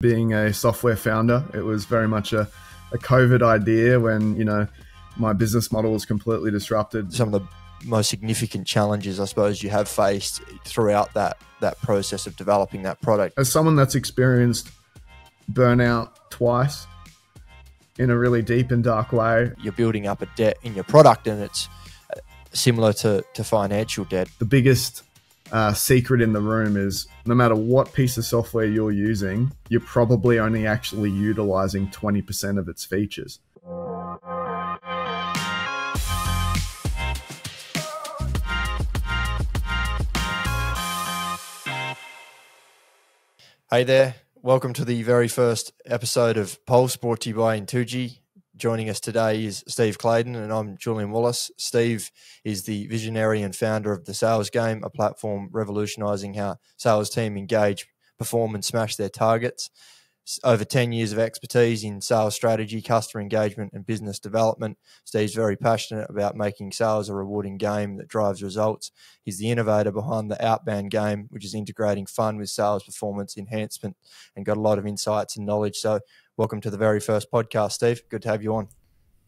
being a software founder. It was very much a, a COVID idea when, you know, my business model was completely disrupted. Some of the most significant challenges I suppose you have faced throughout that that process of developing that product. As someone that's experienced burnout twice in a really deep and dark way, You're building up a debt in your product and it's uh, similar to, to financial debt. the biggest uh, secret in the room is no matter what piece of software you're using, you're probably only actually utilizing 20% of its features. Hey there, welcome to the very first episode of Pulse brought to you by Intuji. Joining us today is Steve Claydon, and I'm Julian Wallis. Steve is the visionary and founder of the Sales Game, a platform revolutionizing how sales team engage, perform, and smash their targets. Over 10 years of expertise in sales strategy, customer engagement, and business development. Steve's very passionate about making sales a rewarding game that drives results. He's the innovator behind the Outbound game, which is integrating fun with sales performance enhancement and got a lot of insights and knowledge. So, welcome to the very first podcast, Steve. Good to have you on.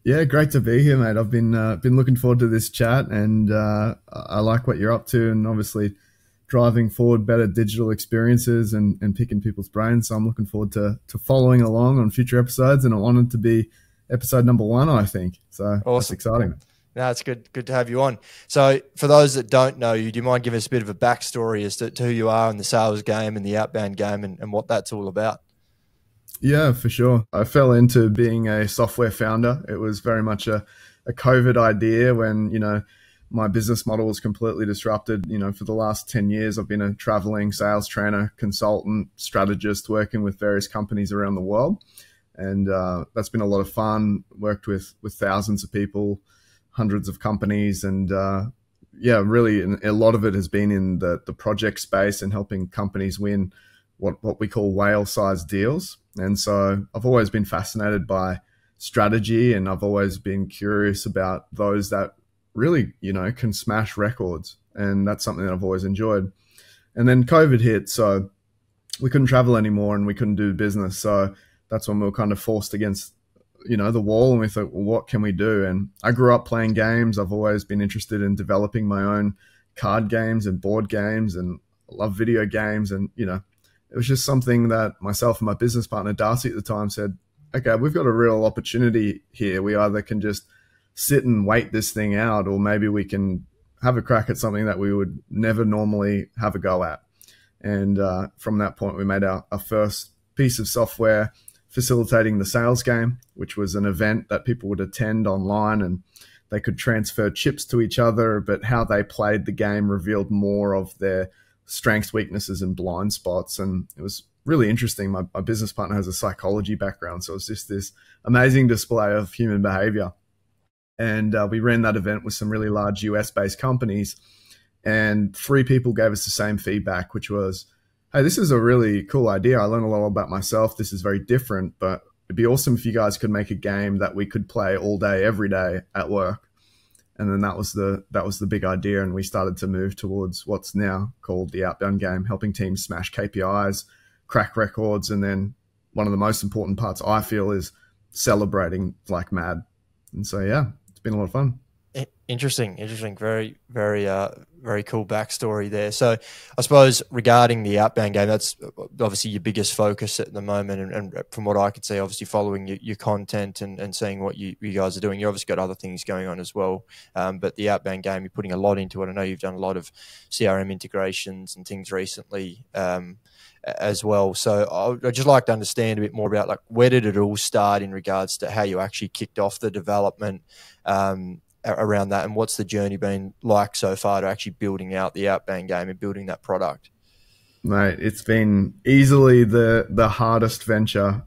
Yeah, great to be here, mate. I've been uh, been looking forward to this chat, and uh, I like what you're up to, and obviously driving forward better digital experiences and, and picking people's brains. So I'm looking forward to to following along on future episodes, and I wanted to be episode number one, I think. So that's Awesome. exciting. No, it's good. Good to have you on. So, for those that don't know you, do you mind giving us a bit of a backstory as to, to who you are in the sales game and the outbound game and, and what that's all about? Yeah, for sure. I fell into being a software founder. It was very much a, a COVID idea when, you know, my business model was completely disrupted. You know, for the last 10 years, I've been a traveling sales trainer, consultant, strategist, working with various companies around the world. And uh, that's been a lot of fun. Worked with, with thousands of people, hundreds of companies. And uh, yeah, really, a lot of it has been in the, the project space and helping companies win what, what we call whale sized deals. And so I've always been fascinated by strategy and I've always been curious about those that really, you know, can smash records. And that's something that I've always enjoyed. And then COVID hit. So we couldn't travel anymore and we couldn't do business. So that's when we were kind of forced against, you know, the wall. And we thought, well, what can we do? And I grew up playing games. I've always been interested in developing my own card games and board games and I love video games. And, you know, it was just something that myself and my business partner Darcy at the time said, okay, we've got a real opportunity here. We either can just sit and wait this thing out, or maybe we can have a crack at something that we would never normally have a go at. And uh, from that point, we made our, our first piece of software facilitating the sales game, which was an event that people would attend online and they could transfer chips to each other, but how they played the game revealed more of their strengths, weaknesses, and blind spots. And it was really interesting. My, my business partner has a psychology background, so it was just this amazing display of human behavior. And uh, we ran that event with some really large US based companies, and three people gave us the same feedback, which was, Hey, this is a really cool idea. I learned a lot about myself. This is very different, but it'd be awesome if you guys could make a game that we could play all day, every day at work and then that was the that was the big idea and we started to move towards what's now called the outbound game helping teams smash kpis crack records and then one of the most important parts i feel is celebrating like mad and so yeah it's been a lot of fun Interesting, interesting. Very, very, uh, very cool backstory there. So, I suppose regarding the outbound game, that's obviously your biggest focus at the moment. And, and from what I could see, obviously following your, your content and, and seeing what you, you guys are doing, you've obviously got other things going on as well. Um, but the outbound game, you're putting a lot into it. I know you've done a lot of CRM integrations and things recently. Um, as well. So I'd just like to understand a bit more about like where did it all start in regards to how you actually kicked off the development um, around that, and what's the journey been like so far to actually building out the outbound game and building that product? mate it's been easily the the hardest venture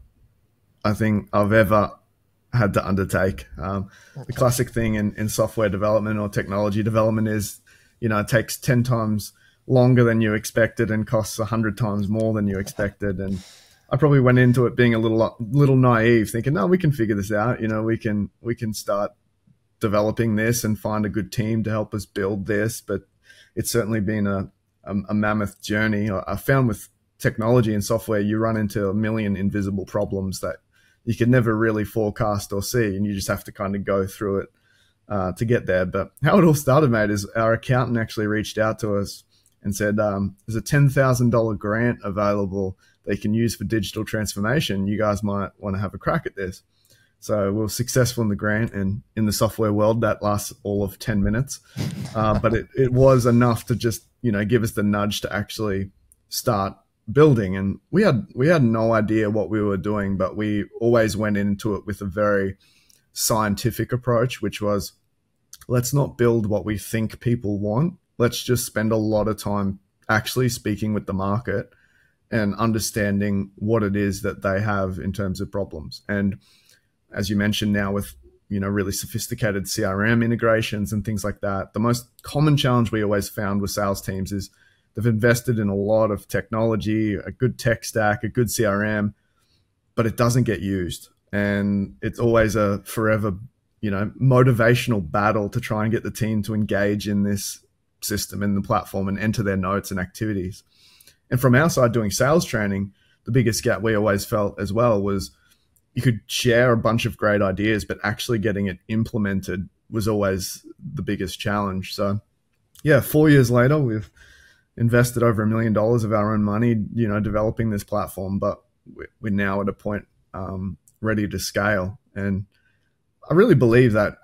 i think i've ever had to undertake. Um, the classic thing in, in software development or technology development is you know it takes 10 times longer than you expected and costs 100 times more than you expected. And i probably went into it being a little little naive thinking no we can figure this out. You know we can we can start developing this and find a good team to help us build this but it's certainly been a, a, a mammoth journey i found with technology and software, you run into a million invisible problems that you can never really forecast or see, and you just have to kind of go through it uh, to get there. But how it all started, mate, is our accountant actually reached out to us and said, um, "There's a ten thousand dollar grant available they can use for digital transformation. You guys might want to have a crack at this." So we were successful in the grant, and in the software world, that lasts all of ten minutes. Uh, but it, it was enough to just you know give us the nudge to actually start building. And we had we had no idea what we were doing, but we always went into it with a very scientific approach, which was let's not build what we think people want. Let's just spend a lot of time actually speaking with the market and understanding what it is that they have in terms of problems. And as you mentioned now with you know really sophisticated crm integrations and things like that the most common challenge we always found with sales teams is they've invested in a lot of technology a good tech stack a good crm but it doesn't get used. And it's always a forever you know motivational battle to try and get the team to engage in this system in the platform and enter their notes and activities. And from our side doing sales training the biggest gap we always felt as well was you could share a bunch of great ideas, but actually getting it implemented was always the biggest challenge. So, yeah, four years later, we've invested over a million dollars of our own money, you know, developing this platform, but we're now at a point um, ready to scale. And I really believe that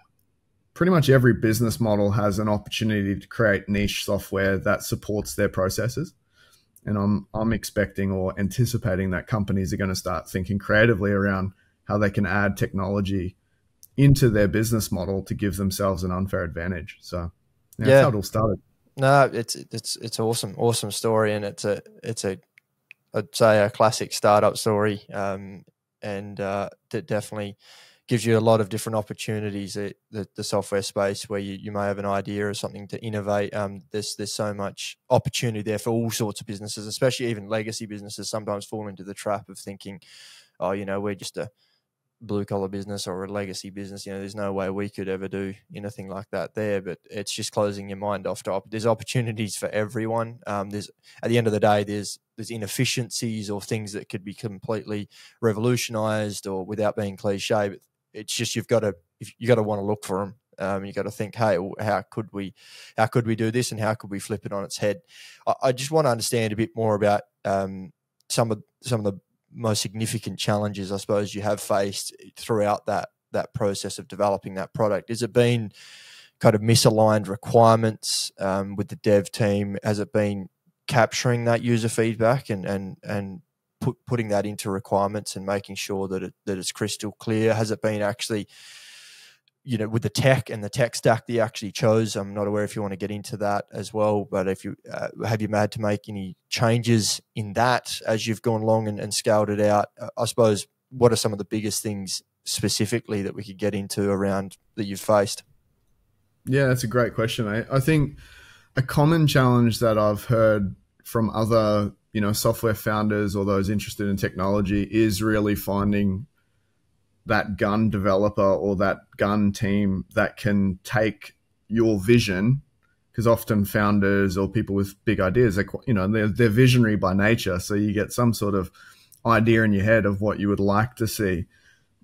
pretty much every business model has an opportunity to create niche software that supports their processes. And I'm I'm expecting or anticipating that companies are going to start thinking creatively around how they can add technology into their business model to give themselves an unfair advantage. So yeah, yeah. how it all started. No, it's it's it's awesome, awesome story, and it's a it's a I'd say a classic startup story, um, and uh, definitely gives you a lot of different opportunities at the, the software space where you, you may have an idea or something to innovate. Um, there's there's so much opportunity there for all sorts of businesses, especially even legacy businesses. Sometimes fall into the trap of thinking, oh, you know, we're just a blue collar business or a legacy business. You know, there's no way we could ever do anything like that there. But it's just closing your mind off to op- there's opportunities for everyone. Um, there's at the end of the day, there's there's inefficiencies or things that could be completely revolutionized or without being cliche. But it's just you've got to you got to want to look for them. Um, you got to think, hey, how could we, how could we do this, and how could we flip it on its head? I, I just want to understand a bit more about um, some of some of the most significant challenges, I suppose, you have faced throughout that that process of developing that product. Has it been kind of misaligned requirements um, with the dev team? Has it been capturing that user feedback and and and put, putting that into requirements and making sure that it, that it's crystal clear? Has it been actually, you know, with the tech and the tech stack that you actually chose? I'm not aware if you want to get into that as well, but if you uh, have you had to make any changes in that as you've gone along and, and scaled it out? Uh, I suppose what are some of the biggest things specifically that we could get into around that you've faced? Yeah, that's a great question. I, I think a common challenge that I've heard from other you know software founders or those interested in technology is really finding that gun developer or that gun team that can take your vision because often founders or people with big ideas they you know they're, they're visionary by nature. So you get some sort of idea in your head of what you would like to see.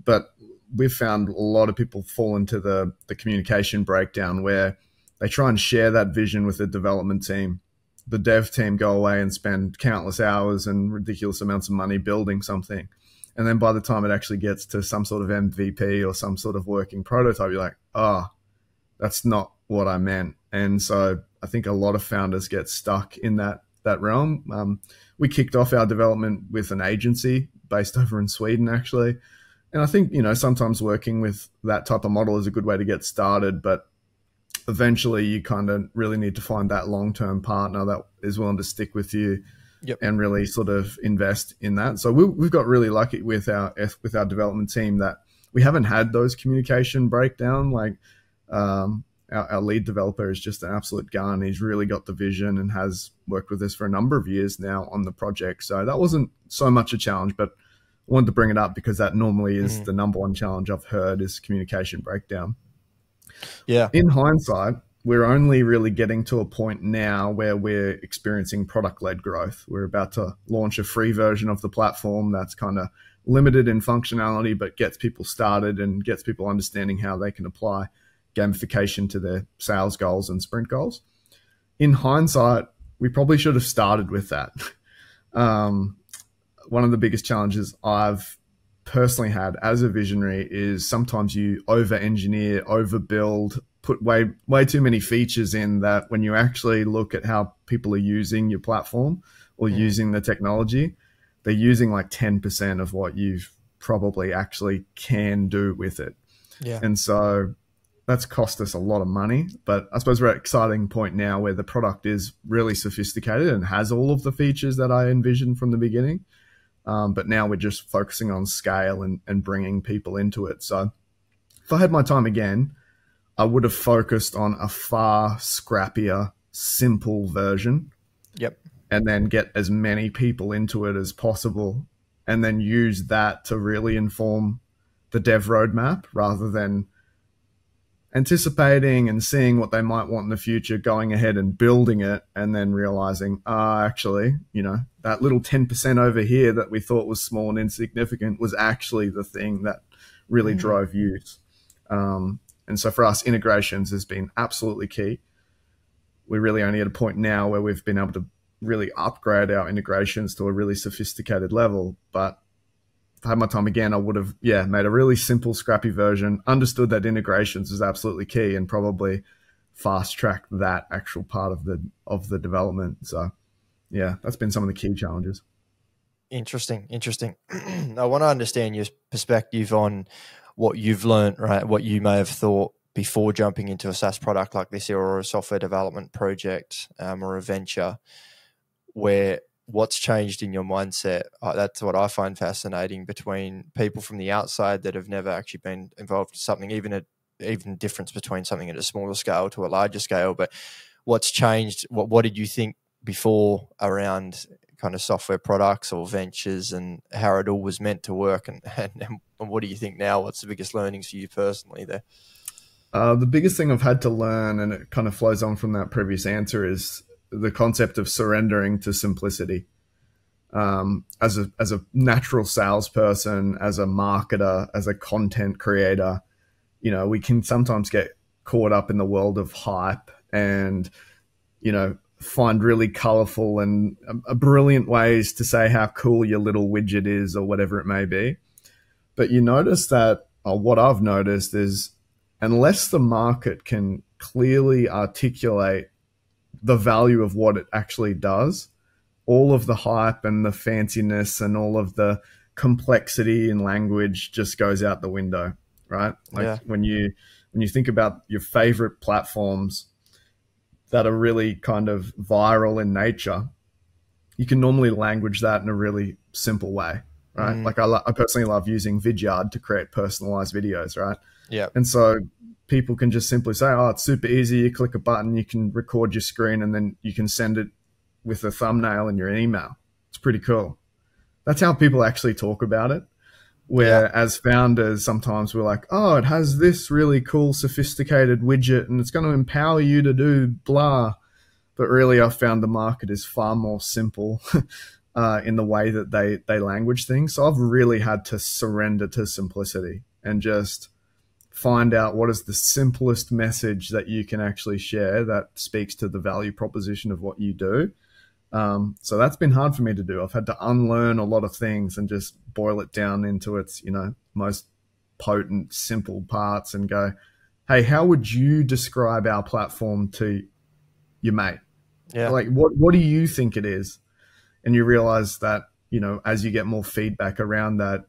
But we've found a lot of people fall into the the communication breakdown where they try and share that vision with the development team the dev team go away and spend countless hours and ridiculous amounts of money building something. And then by the time it actually gets to some sort of MVP or some sort of working prototype, you're like, oh, that's not what I meant. And so I think a lot of founders get stuck in that that realm. Um, we kicked off our development with an agency based over in Sweden, actually. And I think, you know, sometimes working with that type of model is a good way to get started, but eventually you kind of really need to find that long term partner that is willing to stick with you yep. and really sort of invest in that. So we, have got really lucky with our with our development team that we haven't had those communication breakdown. Like um, our, our, lead developer is just an absolute gun. He's really got the vision and has worked with us for a number of years now on the project. So that wasn't so much a challenge, but I wanted to bring it up because that normally is mm-hmm. the number one challenge I've heard is communication breakdown. Yeah. In hindsight, we're only really getting to a point now where we're experiencing product led growth. We're about to launch a free version of the platform that's kind of limited in functionality, but gets people started and gets people understanding how they can apply gamification to their sales goals and sprint goals. In hindsight, we probably should have started with that. Um, one of the biggest challenges I've personally had as a visionary is sometimes you over engineer, overbuild, put way way too many features in that when you actually look at how people are using your platform or mm. using the technology, they're using like 10% of what you've probably actually can do with it. Yeah. And so that's cost us a lot of money. But I suppose we're at an exciting point now where the product is really sophisticated and has all of the features that I envisioned from the beginning. Um, but now we're just focusing on scale and, and bringing people into it. So if I had my time again, I would have focused on a far scrappier, simple version. Yep. And then get as many people into it as possible. And then use that to really inform the dev roadmap rather than anticipating and seeing what they might want in the future, going ahead and building it, and then realizing, ah, uh, actually, you know, that little 10% over here that we thought was small and insignificant was actually the thing that really mm-hmm. drove use. Um, and so for us, integrations has been absolutely key. We're really only at a point now where we've been able to really upgrade our integrations to a really sophisticated level. But had my time again, I would have, yeah, made a really simple, scrappy version, understood that integrations is absolutely key and probably fast track that actual part of the of the development. So yeah, that's been some of the key challenges. Interesting, interesting. I want to understand your perspective on what you've learned, right? What you may have thought before jumping into a SaaS product like this or a software development project um, or a venture, where what's changed in your mindset. Uh, that's what I find fascinating between people from the outside that have never actually been involved in something, even a even difference between something at a smaller scale to a larger scale. But what's changed? What what did you think before around kind of software products or ventures and how it all was meant to work and, and, and what do you think now what's the biggest learnings for you personally there uh, the biggest thing i've had to learn and it kind of flows on from that previous answer is the concept of surrendering to simplicity um, as a as a natural salesperson as a marketer as a content creator you know we can sometimes get caught up in the world of hype and you know find really colorful and uh, brilliant ways to say how cool your little widget is or whatever it may be. But you notice that, or what I've noticed is, unless the market can clearly articulate the value of what it actually does, all of the hype and the fanciness and all of the complexity in language just goes out the window, right? Like yeah. when you when you think about your favorite platforms, that are really kind of viral in nature, you can normally language that in a really simple way, right? Mm. Like I, lo- I personally love using Vidyard to create personalized videos, right? Yeah. And so people can just simply say, "Oh, it's super easy. You click a button, you can record your screen, and then you can send it with a thumbnail in your email." It's pretty cool. That's how people actually talk about it where yeah. as founders sometimes we're like oh it has this really cool sophisticated widget and it's going to empower you to do blah but really i've found the market is far more simple uh, in the way that they they language things so i've really had to surrender to simplicity and just find out what is the simplest message that you can actually share that speaks to the value proposition of what you do um, so that's been hard for me to do. I've had to unlearn a lot of things and just boil it down into its, you know, most potent, simple parts and go, hey, how would you describe our platform to your mate? Yeah. Like, what, what do you think it is? And you realize that, you know, as you get more feedback around that,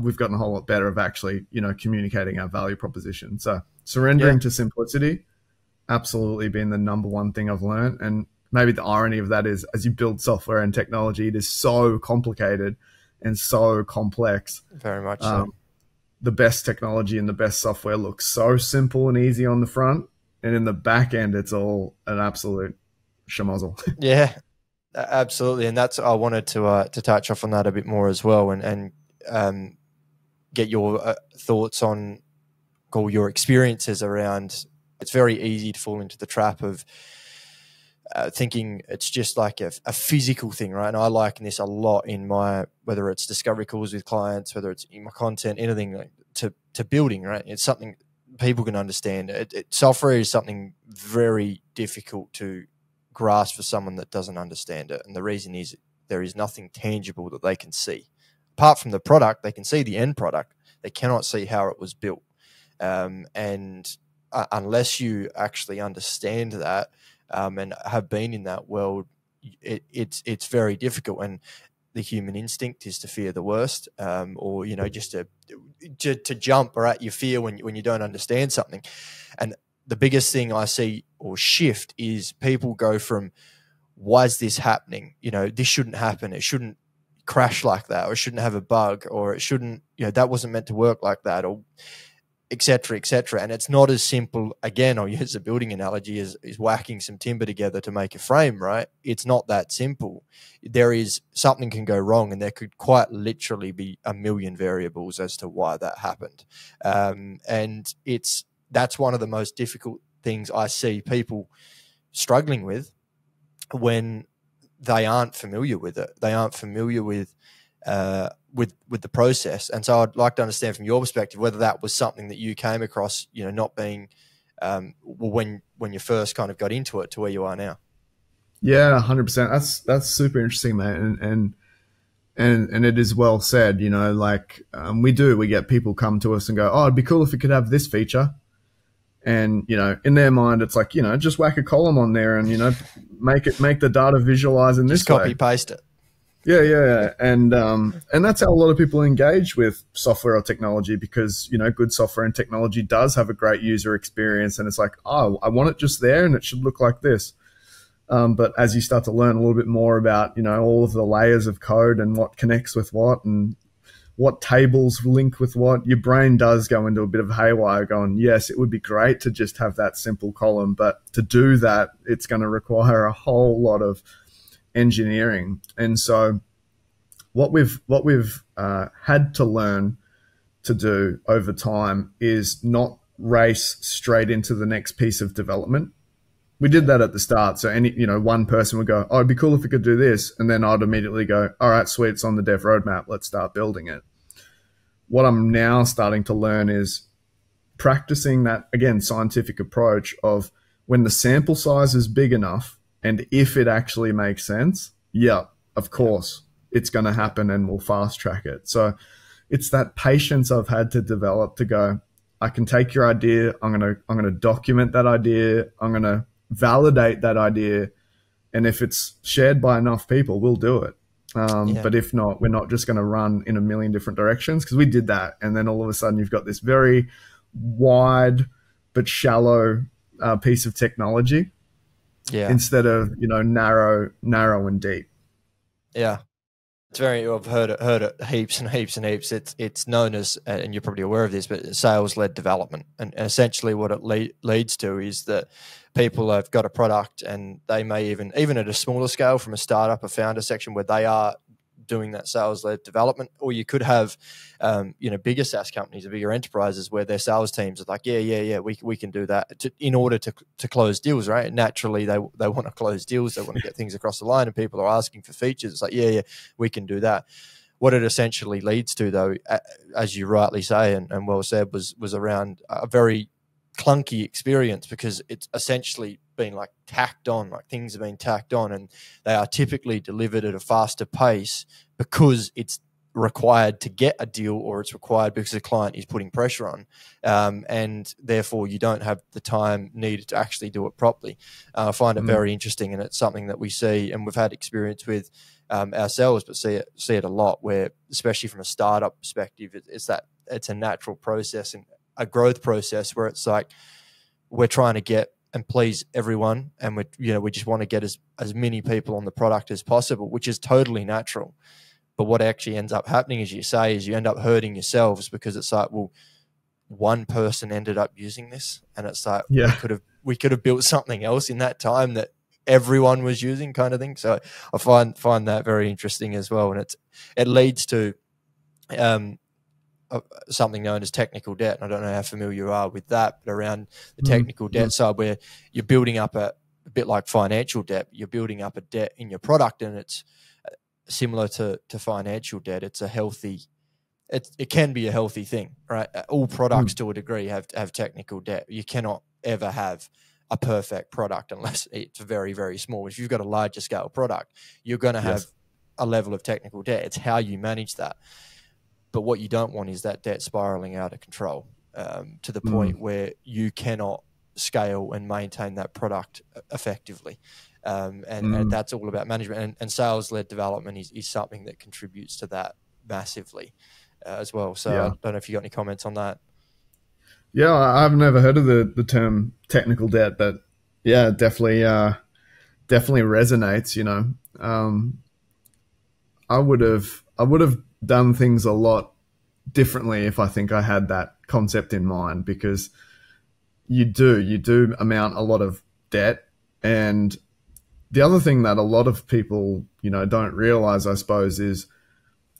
we've gotten a whole lot better of actually, you know, communicating our value proposition. So surrendering yeah. to simplicity, absolutely been the number one thing I've learned. And maybe the irony of that is as you build software and technology, it is so complicated and so complex. Very much so. Um, the best technology and the best software looks so simple and easy on the front, and in the back end, it's all an absolute schmozzle. yeah, absolutely, and that's I wanted to uh, to touch off on that a bit more as well, and and um, get your uh, thoughts on or your experiences around it's very easy to fall into the trap of uh, thinking it's just like a, a, physical thing, right? And I liken this a lot in my whether it's discovery calls with clients, whether it's in my content, anything like to to building, right? It's something people can understand. It, it, software is something very difficult to grasp for someone that doesn't understand it, and the reason is there is nothing tangible that they can see. Apart from the product, they can see the end product. They cannot see how it was built, um, and uh, unless you actually understand that um, and have been in that world, it, it's it's very difficult. And the human instinct is to fear the worst, um, or you know, just to, to, to jump or at your fear when when you don't understand something. And the biggest thing I see or shift is people go from why is this happening? You know, this shouldn't happen. It shouldn't crash like that, or it shouldn't have a bug, or it shouldn't, you know, that wasn't meant to work like that, or etc etc and it's not as simple again i'll use a building analogy as is whacking some timber together to make a frame right? It's not that simple. There is something can go wrong and there could quite literally be a million variables as to why that happened. Um, and it's that's one of the most difficult things i see people struggling with when they aren't familiar with it they aren't familiar with uh, with with the process. And so I'd like to understand from your perspective whether that was something that you came across, you know, not being um, when when you first kind of got into it to where you are now. Yeah, hundred percent. That's that's super interesting, man, and and and and it is well said. You know, like um, we do, we get people come to us and go, "Oh, it'd be cool if we could have this feature." And you know, in their mind, it's like you know, just whack a column on there and you know, make it make the data visualize in this just copy way. paste it. Yeah, yeah, yeah. and um, and that's how a lot of people engage with software or technology because you know good software and technology does have a great user experience, and it's like, oh, I want it just there, and it should look like this. Um, but as you start to learn a little bit more about you know all of the layers of code and what connects with what and what tables link with what, your brain does go into a bit of haywire going, yes, it would be great to just have that simple column, but to do that, it's going to require a whole lot of engineering. And so what we've what we've uh, had to learn to do over time is not race straight into the next piece of development. We did that at the start. So any you know one person would go, "Oh, it'd be cool if we could do this," and then I'd immediately go, "All right, sweet, it's on the dev roadmap. Let's start building it." What I'm now starting to learn is practicing that again scientific approach of when the sample size is big enough and if it actually makes sense, yeah, of course, it's going to happen and we'll fast track it. So it's that patience I've had to develop to go, I can take your idea, I'm to I'm going to document that idea, I'm going to validate that idea, and if it's shared by enough people, we'll do it. Um, yeah. But if not, we're not just going to run in a million different directions because we did that, and then all of a sudden you've got this very wide but shallow uh, piece of technology yeah. instead of you know narrow, narrow and deep. Yeah, it's very. I've heard it, heard it heaps and heaps and heaps. It's it's known as, and you're probably aware of this, but sales led development, and, essentially what it le- leads to is that people have got a product, and they may even even at a smaller scale, from a startup, a founder section, where they are doing that sales led development, or you could have, um, you know, bigger SaaS companies or bigger enterprises where their sales teams are like, yeah, yeah, yeah, we, we can do that to, in order to, to close deals, right? naturally, they they want to close deals, they want to get things across the line, and people are asking for features. It's like, yeah, yeah, we can do that. What it essentially leads to, though, as you rightly say and, and well said, was was around a very clunky experience because it's essentially been like tacked on, like things have been tacked on, and they are typically delivered at a faster pace because it's required to get a deal or it's required because the client is putting pressure on um, and therefore you don't have the time needed to actually do it properly uh, i find it mm. very interesting and it's something that we see and we've had experience with um, ourselves but see it see it a lot where especially from a startup perspective it, it's that it's a natural process and a growth process where it's like we're trying to get and please everyone and we you know we just want to get as as many people on the product as possible which is totally natural but what actually ends up happening as you say is you end up hurting yourselves because it's like well one person ended up using this and it's like yeah. we could have we could have built something else in that time that everyone was using kind of thing so i find find that very interesting as well and it's it leads to um something known as technical debt. And I don't know how familiar you are with that, but around the mm, technical mm debt side, where you're building up a, a, bit like financial debt, you're building up a debt in your product, and it's uh, similar to to financial debt. It's a healthy. It, it can be a healthy thing, right? Uh, all products mm. to a degree have have technical debt. You cannot ever have a perfect product unless it's very very small. If you've got a larger scale product, you're going to have yes. a level of technical debt. It's how you manage that. But what you don't want is that debt spiraling out of control um, to the mm. point where you cannot scale and maintain that product effectively. Um, and, mm. and, that's all about management and, and sales led development is, is something that contributes to that massively uh, as well. So yeah. I don't know if you got any comments on that. Yeah, I've never heard of the, the term technical debt, but yeah, definitely, uh, definitely resonates. You know, um, I would have, I would have done things a lot differently if I think I had that concept in mind because you do, you do amount a lot of debt. And the other thing that a lot of people, you know, don't realize, I suppose, is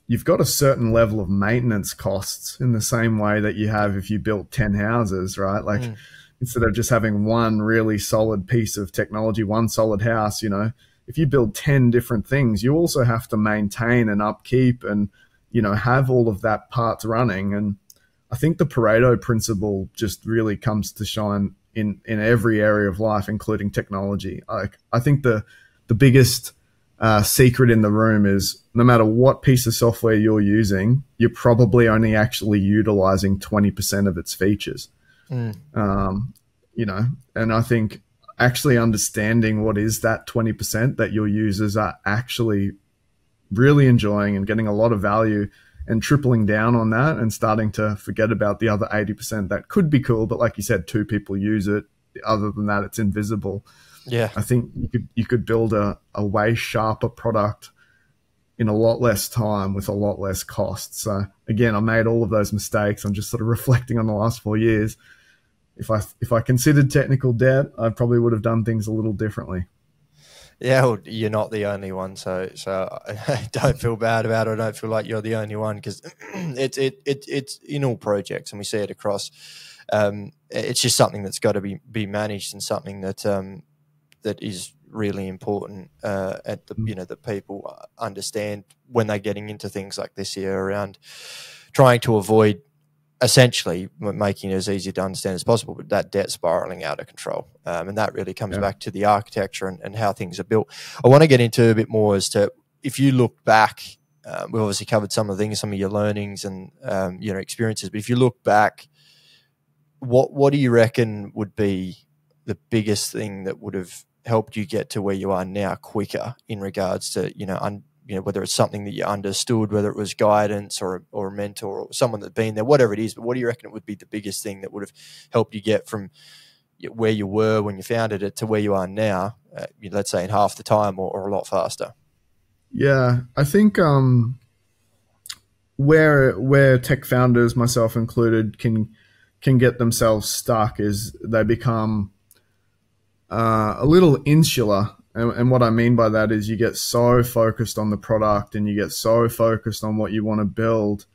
you've got a certain level of maintenance costs in the same way that you have if you built 10 houses, right? Like mm. instead of just having one really solid piece of technology, one solid house, you know, if you build 10 different things, you also have to maintain and upkeep and you know, have all of that parts running. And I think the Pareto principle just really comes to shine in, in every area of life, including technology. Like, I think the, the biggest uh, secret in the room is no matter what piece of software you're using, you're probably only actually utilizing 20% of its features. Mm. Um, you know, and I think actually understanding what is that 20% that your users are actually really enjoying and getting a lot of value and tripling down on that and starting to forget about the other 80% that could be cool but like you said two people use it. Other than that it's invisible. Yeah. I think you could you could build a, a way sharper product in a lot less time with a lot less cost. So again i made all of those mistakes. I'm just sort of reflecting on the last four years. If i if i considered technical debt i probably would have done things a little differently yeah, well, you're not the only one, so so I don't feel bad about it. I don't feel like you're the only one because it's it, it it's in all projects, and we see it across. Um, it's just something that's got to be be managed, and something that um, that is really important uh, at the mm. you know that people understand when they're getting into things like this here around trying to avoid essentially making it as easy to understand as possible, but that debt spiraling out of control. Um, and that really comes yeah. back to the architecture and, and, how things are built. I want to get into a bit more as to if you look back, um, we've obviously covered some of the things, some of your learnings and um, you know experiences, but if you look back, what what do you reckon would be the biggest thing that would have helped you get to where you are now quicker in regards to you know un- you know whether it's something that you understood, whether it was guidance or or a mentor or someone that's been there, whatever it is. But what do you reckon it would be the biggest thing that would have helped you get from where you were when you founded it to where you are now? Uh, let's say in half the time or, or a lot faster. Yeah, I think um, where where tech founders, myself included, can can get themselves stuck is they become uh, a little insular and, and what I mean by that is you get so focused on the product and you get so focused on what you want to build,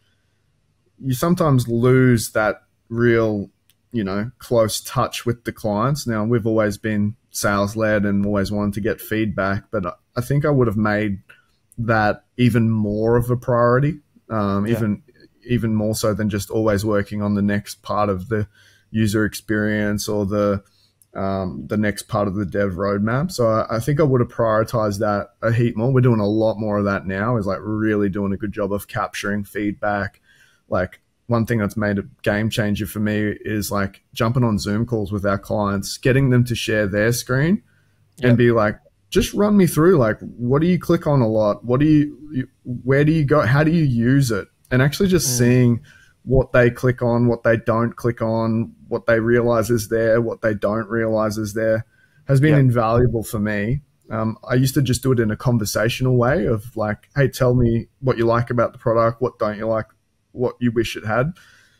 you sometimes lose that real, you know, close touch with the clients. Now, we've always been sales led and always wanted to get feedback, but I think I would have made that even more of a priority, um, yeah. even even more so than just always working on the next part of the user experience or the um, the next part of the dev roadmap. So I, I, think I would have prioritized that a heap more. We're doing a lot more of that now. Is like really doing a good job of capturing feedback. Like one thing that's made a game changer for me is like jumping on Zoom calls with our clients, getting them to share their screen yep. and be like, just run me through like what do you click on a lot? What do you, where do you go? How do you use it? And actually just mm. seeing what they click on, what they don't click on, what they realize is there, what they don't realize is there, has been invaluable for me. Um, I used to just do it in a conversational way of like, hey, tell me what you like about the product, what don't you like, what you wish it had.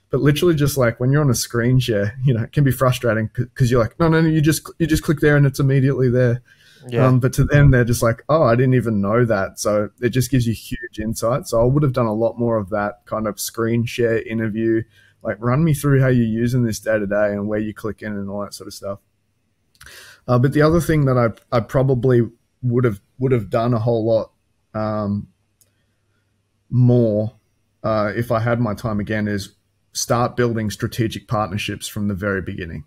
But literally, just like when you're on a screen share, you know, it can be frustrating because you're like, no, no, no, you just you just click there and it's immediately there. Yeah. Um, but to them, they're just like, oh, I didn't even know that. So it just gives you huge insight. So I would have done a lot more of that kind of screen share interview, like run me through how you're using this day to day and where you click in and all that sort of stuff. Uh, but the other thing that I, I probably would have would have done a whole lot um, more uh, if I had my time again is start building strategic partnerships from the very beginning.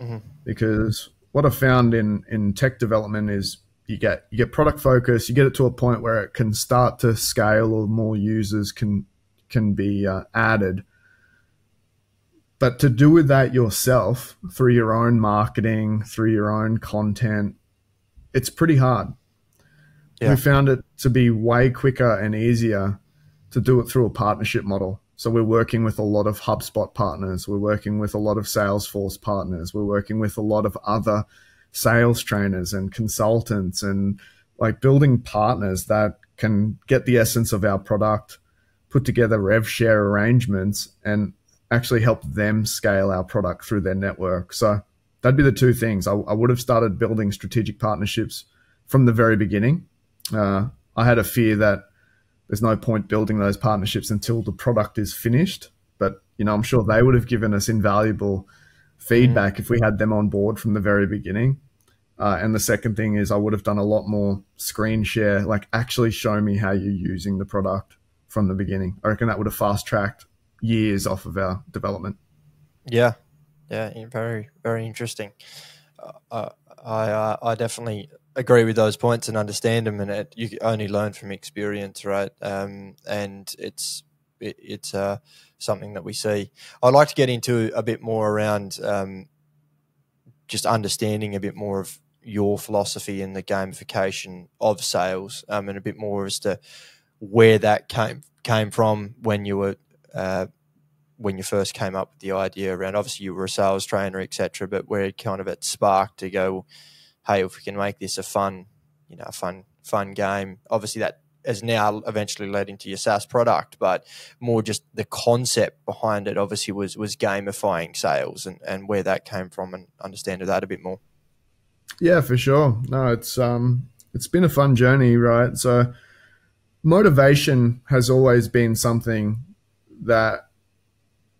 Mm-hmm. Because what I've found in in tech development is you get you get product focus, you get it to a point where it can start to scale, or more users can can be uh, added. But to do with that yourself through your own marketing, through your own content, it's pretty hard. Yeah. We found it to be way quicker and easier to do it through a partnership model. So we're working with a lot of HubSpot partners. We're working with a lot of Salesforce partners. We're working with a lot of other sales trainers and consultants and like building partners that can get the essence of our product, put together rev share arrangements and actually help them scale our product through their network. So that'd be the two things. I, I would have started building strategic partnerships from the very beginning. Uh, I had a fear that there's no point building those partnerships until the product is finished. But you know, I'm sure they would have given us invaluable feedback mm. if we had them on board from the very beginning. Uh, and the second thing is, I would have done a lot more screen share, like actually show me how you're using the product from the beginning. I reckon that would have fast tracked years off of our development. Yeah, yeah, very very interesting. Uh, I uh, I definitely agree with those points and understand them, and it, you only learn from experience, right? Um, and it's it, it's uh, something that we see. I'd like to get into a bit more around um, just understanding a bit more of your philosophy in the gamification of sales, um, and a bit more as to where that came came from when you were uh, when you first came up with the idea around. Obviously, you were a sales trainer, etc., but where kind of it sparked to go. Hey, if we can make this a fun, you know, a fun fun game. Obviously, that has now eventually led into your SaaS product, but more just the concept behind it. Obviously, was was gamifying sales and and where that came from, and understand that a bit more. Yeah, for sure. No, it's um, it's been a fun journey, right? So, motivation has always been something that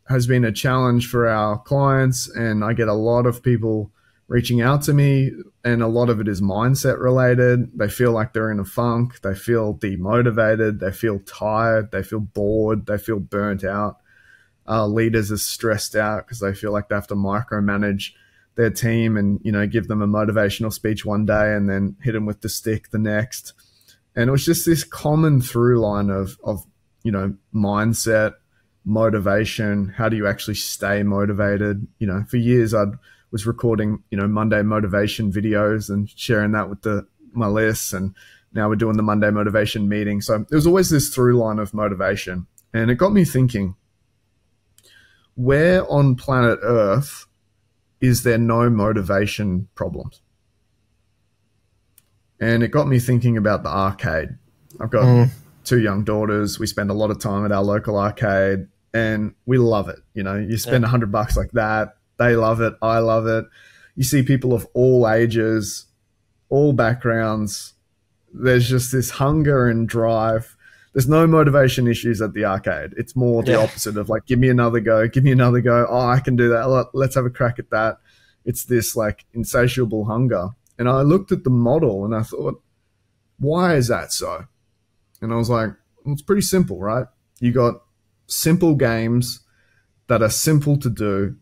has been a challenge for our clients, and I get a lot of people reaching out to me and a lot of it is mindset related. They feel like they're in a funk. They feel demotivated. They feel tired. They feel bored. They feel burnt out. Uh, leaders are stressed out because they feel like they have to micromanage their team and you know give them a motivational speech one day and then hit them with the stick the next. And it was just this common through line of of you know mindset motivation. How do you actually stay motivated? You know for years i'd was recording, you know, Monday motivation videos and sharing that with the my list. And now we're doing the Monday motivation meeting. So there was always this through line of motivation. And it got me thinking, where on planet Earth is there no motivation problems? And it got me thinking about the arcade. I've got mm. two young daughters. We spend a lot of time at our local arcade and we love it. You know, you spend a yeah. hundred bucks like that they love it. I love it. You see people of all ages, all backgrounds. There's just this hunger and drive. There's no motivation issues at the arcade. It's more the yeah. opposite of like, give me another go, give me another go. Oh, I can do that. Let's have a crack at that. It's this like insatiable hunger. And I looked at the model and I thought, why is that so? And I was like, well, it's pretty simple, right? You got simple games that are simple to do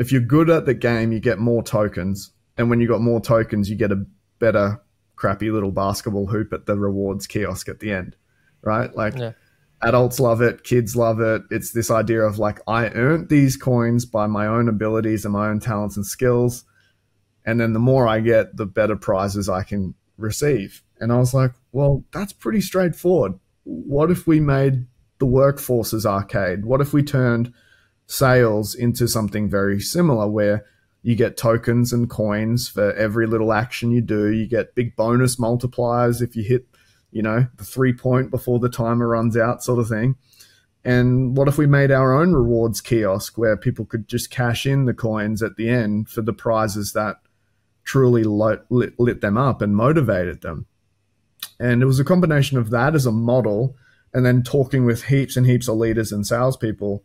if you're good at the game, you get more tokens, and when you got more tokens, you get a better crappy little basketball hoop at the rewards kiosk at the end, right? Like yeah. adults love it, kids love it. It's this idea of like I earned these coins by my own abilities and my own talents and skills, and then the more I get, the better prizes I can receive. And I was like, well, that's pretty straightforward. What if we made the workforces arcade? What if we turned sales into something very similar where you get tokens and coins for every little action you do. You get big bonus multipliers if you hit, you know, the three point before the timer runs out, sort of thing. And what if we made our own rewards kiosk where people could just cash in the coins at the end for the prizes that truly lit, lit, lit them up and motivated them. And it was a combination of that as a model and then talking with heaps and heaps of leaders and salespeople,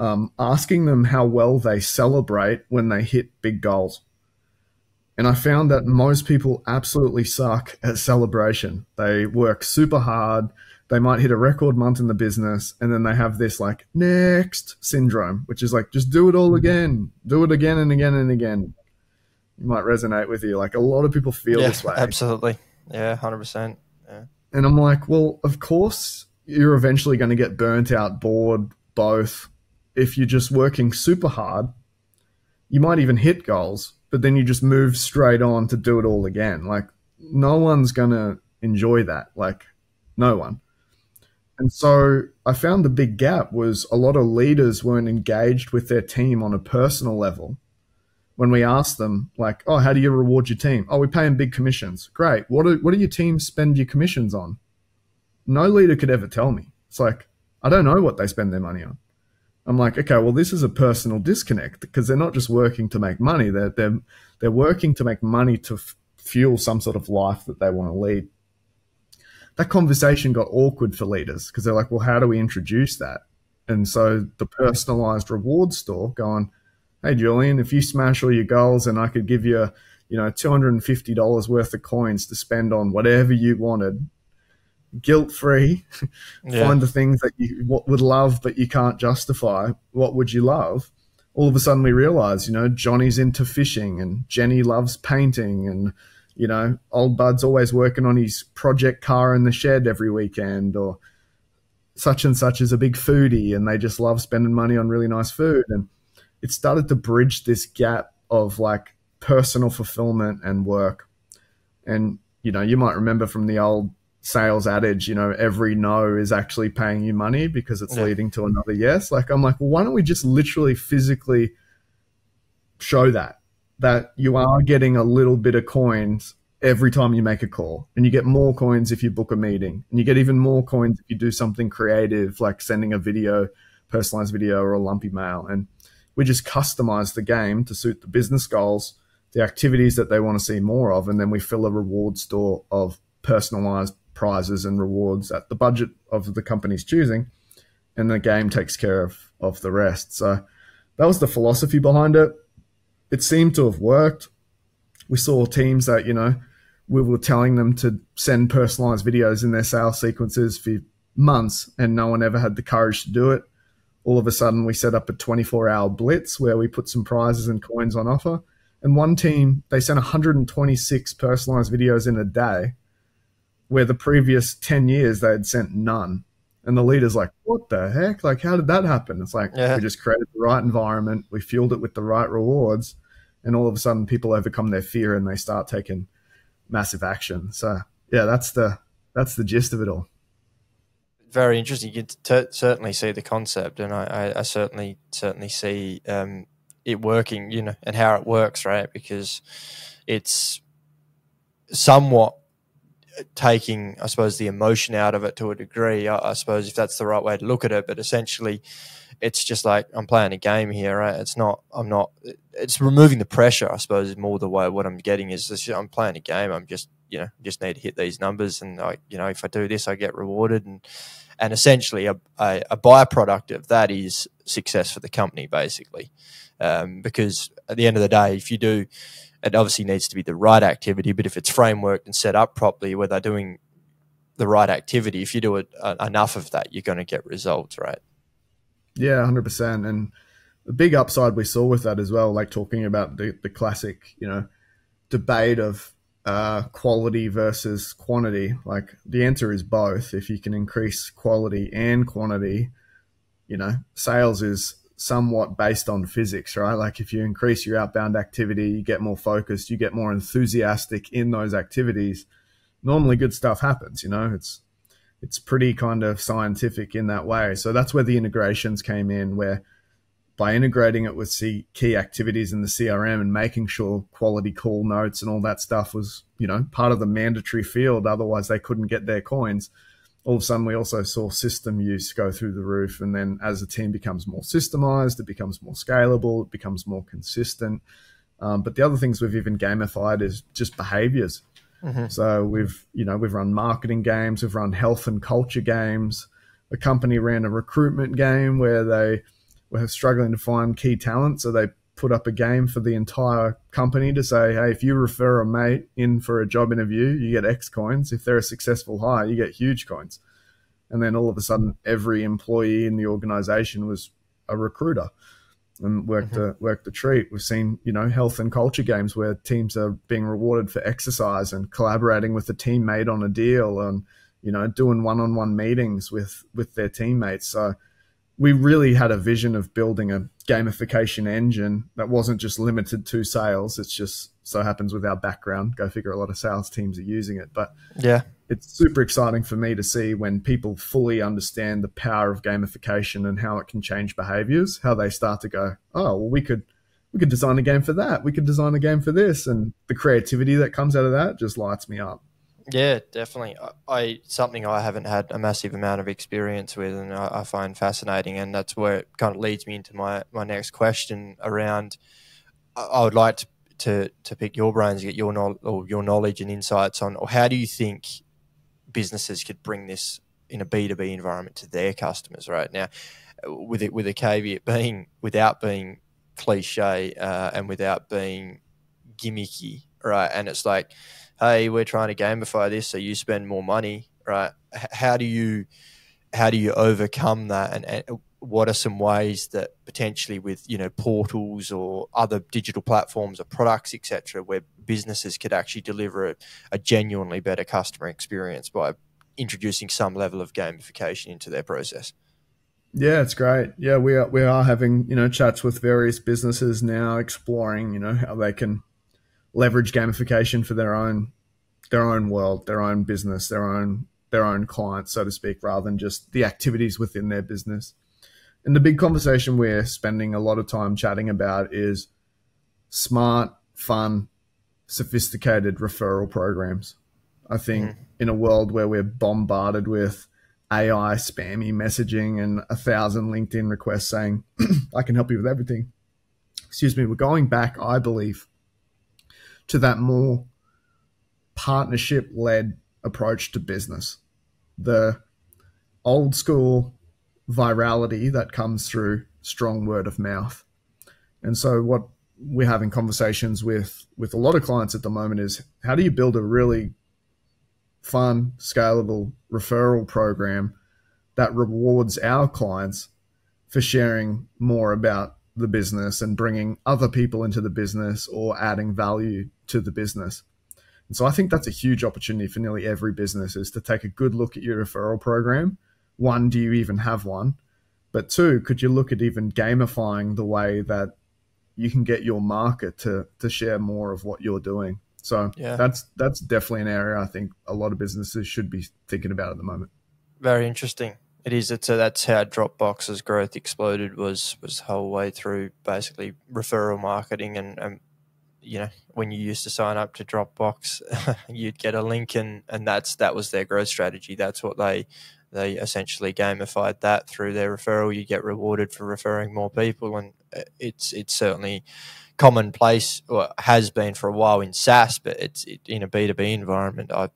um, asking them how well they celebrate when they hit big goals. And I found that most people absolutely suck at celebration. They work super hard. They might hit a record month in the business and then they have this like next syndrome, which is like, just do it all again, do it again and again and again. You might resonate with you. Like a lot of people feel yeah, this way. Absolutely. Yeah, 100%. Yeah. And I'm like, well, of course you're eventually going to get burnt out, bored, both. If you're just working super hard, you might even hit goals, but then you just move straight on to do it all again. Like, no one's going to enjoy that. Like, no one. And so I found the big gap was a lot of leaders weren't engaged with their team on a personal level. When we asked them, like, oh, how do you reward your team? Oh, we pay them big commissions. Great. What do, what do your teams spend your commissions on? no leader could ever tell me. It's like, I don't know what they spend their money on. I'm like, okay, well, this is a personal disconnect because they're not just working to make money. They're, they're, they're working to make money to fuel some sort of life that they want to lead. That conversation got awkward for leaders because they're like, well, how do we introduce that? And so the personalized reward store going, hey, Julian, if you smash all your goals and I could give you, you know, $250 worth of coins to spend on whatever you wanted guilt free, yeah. find the things that you would love but you can't justify. What would you love? All of a sudden, we realize, you know, Johnny's into fishing and Jenny loves painting, and you know, old Bud's always working on his project car in the shed every weekend, or such and such is a big foodie and they just love spending money on really nice food. And it started to bridge this gap of like personal fulfillment and work. And, you know, you might remember from the old sales adage, you know, every no is actually paying you money because it's yeah. leading to another yes. Like, I'm like, well, why don't we just literally physically show that, that you are getting a little bit of coins every time you make a call and you get more coins if you book a meeting and you get even more coins if you do something creative like sending a video personalized video or a lumpy mail and we just customize the game to suit the business goals the activities that they want to see more of and then we fill a reward store of personalized prizes and rewards at the budget of the company's choosing, and the game takes care of, of the rest. So that was the philosophy behind it. It seemed to have worked. We saw teams that, you know, we were telling them to send personalized videos in their sales sequences for months, and no one ever had the courage to do it. All of a sudden, we set up a 24 hour blitz where we put some prizes and coins on offer. And one team, they sent 126 personalized videos in a day where the previous 10 years they had sent none. And the leader's like, what the heck? Like, how did that happen? It's like, yeah. we just created the right environment, we fueled it with the right rewards, and all of a sudden people overcome their fear and they start taking massive action. So, yeah, that's the that's the gist of it all. Very interesting. You certainly see the concept, and I, I, I certainly certainly see um, it working, you know, and how it works, right? Because it's somewhat taking, I suppose, the emotion out of it to a degree. I, I, suppose if that's the right way to look at it, but essentially, it's just like I'm playing a game here, right? It's not. I'm not. It's removing the pressure. I suppose is more the way what I'm getting is I'm playing a game. I'm just you know just need to hit these numbers, and I you know if I do this, I get rewarded, and and essentially a, a, a byproduct of that is success for the company, basically, um, because at the end of the day, if you do it obviously needs to be the right activity, but if it's frameworked and set up properly where they're doing the right activity, if you do it, uh, enough of that, you're going to get results, right? Yeah, 100%. And the big upside we saw with that as well, like talking about the, the classic, you know, debate of uh, quality versus quantity. Like the answer is both. If you can increase quality and quantity, you know, sales is somewhat based on physics, right? Like if you increase your outbound activity, you get more focused, you get more enthusiastic in those activities. Normally good stuff happens, you know, it's, it's pretty kind of scientific in that way. So that's where the integrations came in, where by integrating it with key activities in the CRM and making sure quality call notes and all that stuff was, you know, part of the mandatory field. Otherwise they couldn't get their coins all of a sudden we also saw system use go through the roof. And then as the team becomes more systemized, it becomes more scalable, it becomes more consistent. Um, but the other things we've even gamified is just behaviors. Mm-hmm. So we've you know we've run marketing games, we've run health and culture games. A company ran a recruitment game where they were struggling to find key talent, so they put up a game for the entire company to say, hey, if you refer a mate in for a job interview, you get X coins. If they're a successful hire, you get huge coins. And then all of a sudden, every employee in the organization was a recruiter and worked mm-hmm. a worked the treat. We've seen you know health and culture games where teams are being rewarded for exercise and collaborating with a teammate on a deal and you know doing one on one meetings with with their teammates. So we really had a vision of building a gamification engine that wasn't just limited to sales. It's just so happens with our background. Go figure, a lot of sales teams are using it, but yeah, it's super exciting for me to see when people fully understand the power of gamification and how it can change behaviors, how they start to go, oh, well, we could we could design a game for that. We could design a game for this, and the creativity that comes out of that just lights me up. Yeah, definitely. I, I something I haven't had a massive amount of experience with, and I, I, find fascinating, and that's where it kind of leads me into my my next question around. I, I would like to, to to pick your brains, get your no, or your knowledge and insights on, or how do you think businesses could bring this in a B2B environment to their customers right now, with it with a caveat being without being cliche uh, and without being gimmicky, right? And it's like, hey, we're trying to gamify this, so you spend more money, right? How do you how do you overcome that, and, and what are some ways that potentially with you know portals or other digital platforms or products etc where businesses could actually deliver a, a, genuinely better customer experience by introducing some level of gamification into their process? Yeah it's great. Yeah we are we are having you know chats with various businesses now exploring you know how they can leverage gamification for their own their own world their own business their own their own clients so to speak rather than just the activities within their business and the big conversation we're spending a lot of time chatting about is smart, fun, sophisticated referral programs. I think mm. in a world where we're bombarded with AI spammy messaging and a thousand LinkedIn requests saying, I can help you with everything. Excuse me, we're going back, I believe, to that more partnership led approach to business. The old school virality that comes through strong word of mouth. And so what we're having conversations with with a lot of clients at the moment is how do you build a really fun, scalable referral program that rewards our clients for sharing more about the business and bringing other people into the business or adding value to the business. And so I think that's a huge opportunity for nearly every business is to take a good look at your referral program one, do you even have one? But two, could you look at even gamifying the way that you can get your market to to share more of what you're doing? So yeah. that's that's definitely an area I think a lot of businesses should be thinking about at the moment. Very interesting. It is. It's a, that's how Dropbox's growth exploded was was whole way through basically referral marketing and, and you know when you used to sign up to Dropbox, you'd get a link and and that's that was their growth strategy. That's what they they essentially gamified that through their referral. You get rewarded for referring more people, and uh, it's it's certainly commonplace or has been for a while in SaaS, but it's it, in a B two B environment. I've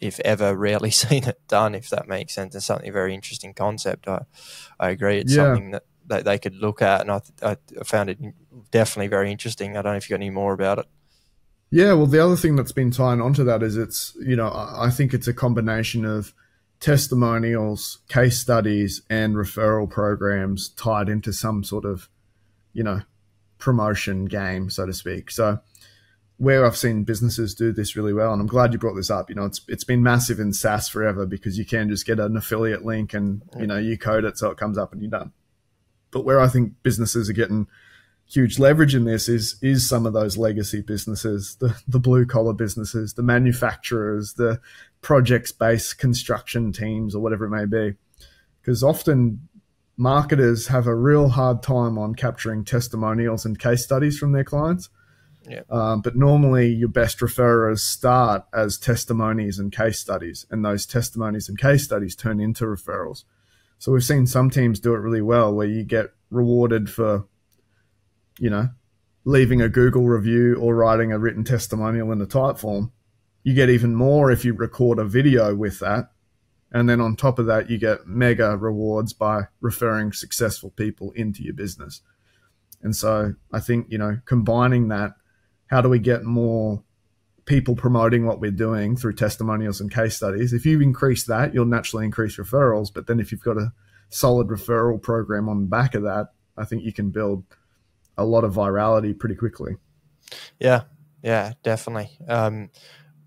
if ever rarely seen it done. If that makes sense, it's something very interesting concept. I I agree. It's yeah. something that, that they could look at, and I, I found it definitely very interesting. I don't know if you got any more about it. Yeah, well, the other thing that's been tying onto that is it's you know I think it's a combination of testimonials, case studies, and referral programs tied into some sort of, you know, promotion game, so to speak. So where I've seen businesses do this really well, and I'm glad you brought this up. You know, it's it's been massive in SaaS forever because you can just get an affiliate link and you know you code it so it comes up and you're done. But where I think businesses are getting huge leverage in this is is some of those legacy businesses, the the blue collar businesses, the manufacturers, the projects based construction teams or whatever it may be. Because often marketers have a real hard time on capturing testimonials and case studies from their clients. Yeah. Um, but normally, your best referrers start as testimonies and case studies, and those testimonies and case studies turn into referrals. So we've seen some teams do it really well, where you get rewarded for, you know, leaving a Google review or writing a written testimonial in the Typeform. You get even more if you record a video with that. And then on top of that, you get mega rewards by referring successful people into your business. And so I think, you know, combining that, how do we get more people promoting what we're doing through testimonials and case studies? If you increase that, you'll naturally increase referrals. But then if you've got a solid referral program on the back of that, I think you can build a lot of virality pretty quickly. Yeah, yeah, definitely. Um,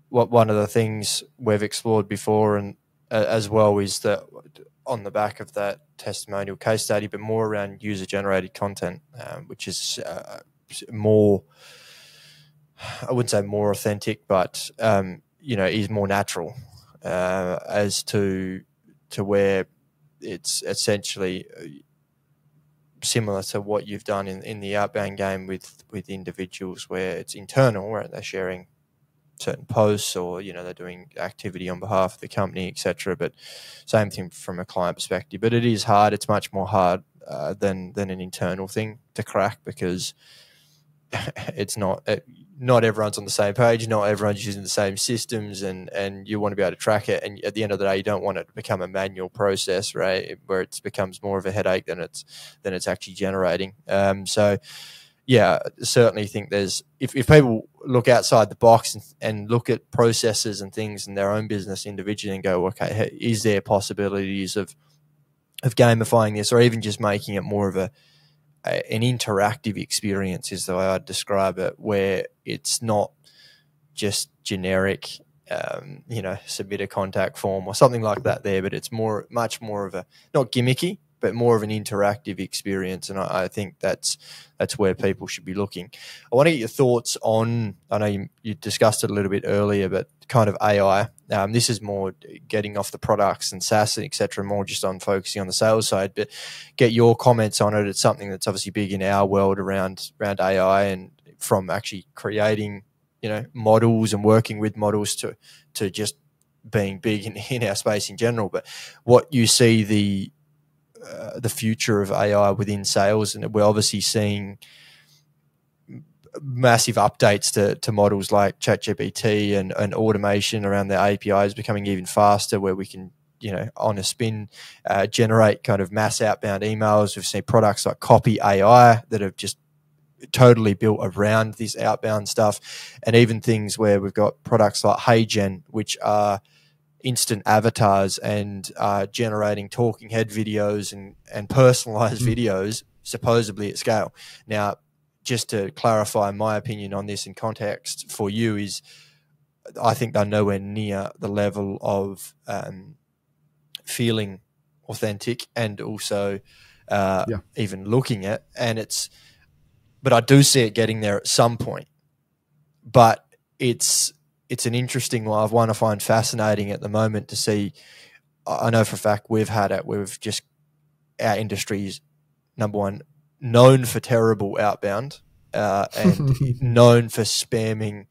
what one of the things we've explored before and uh, as well is that on the back of that testimonial case study, but more around user generated content, um, which is uh, more, I wouldn't say more authentic, but um, you know, is more natural uh, as to to where it's essentially uh, similar to what you've done in, in the outbound game with with individuals where it's internal where they're sharing certain posts or you know they're doing activity on behalf of the company etc but same thing from a client perspective. But it is hard it's much more hard uh, than than an internal thing to crack because it's not not everyone's on the same page, not everyone's using the same systems, and and you want to be able to track it. And at the end of the day, you don't want it to become a manual process, right, where it becomes more of a headache than it's than it's actually generating. Um, so, yeah, certainly think there's if if people look outside the box and, and look at processes and things in their own business individually and go, okay, is there possibilities of of gamifying this, or even just making it more of a an interactive experience is the way I'd describe it, where it's not just generic, um, you know, submit a contact form or something like that there, but it's more, much more of a, not gimmicky, but more of an interactive experience. And I, I, think that's that's where people should be looking. I want to get your thoughts on. I know you, you discussed it a little bit earlier, but kind of AI. Um, this is more getting off the products and SaaS and etc. More just on focusing on the sales side. But get your comments on it. It's something that's obviously big in our world around around AI and from actually creating you know models and working with models to to just being big in, in our space in general. But what you see the uh, the future of AI within sales, and we're obviously seeing massive updates to, to models like ChatGPT and, and automation around the APIs becoming even faster, where we can you know on a spin uh, generate kind of mass outbound emails. We've seen products like Copy AI that have just totally built around this outbound stuff, and even things where we've got products like HeyGen, which are instant avatars and uh, generating talking head videos and, and personalized mm. videos supposedly at scale. Now, just to clarify my opinion on this in context for you is I think they're nowhere near the level of um, feeling authentic and also uh, yeah. even looking at and it's but I do see it getting there at some point but it's it's an interesting one. One I find fascinating at the moment to see. I know for a fact we've had it. We've just our industry's number one known for terrible outbound uh, and known for spamming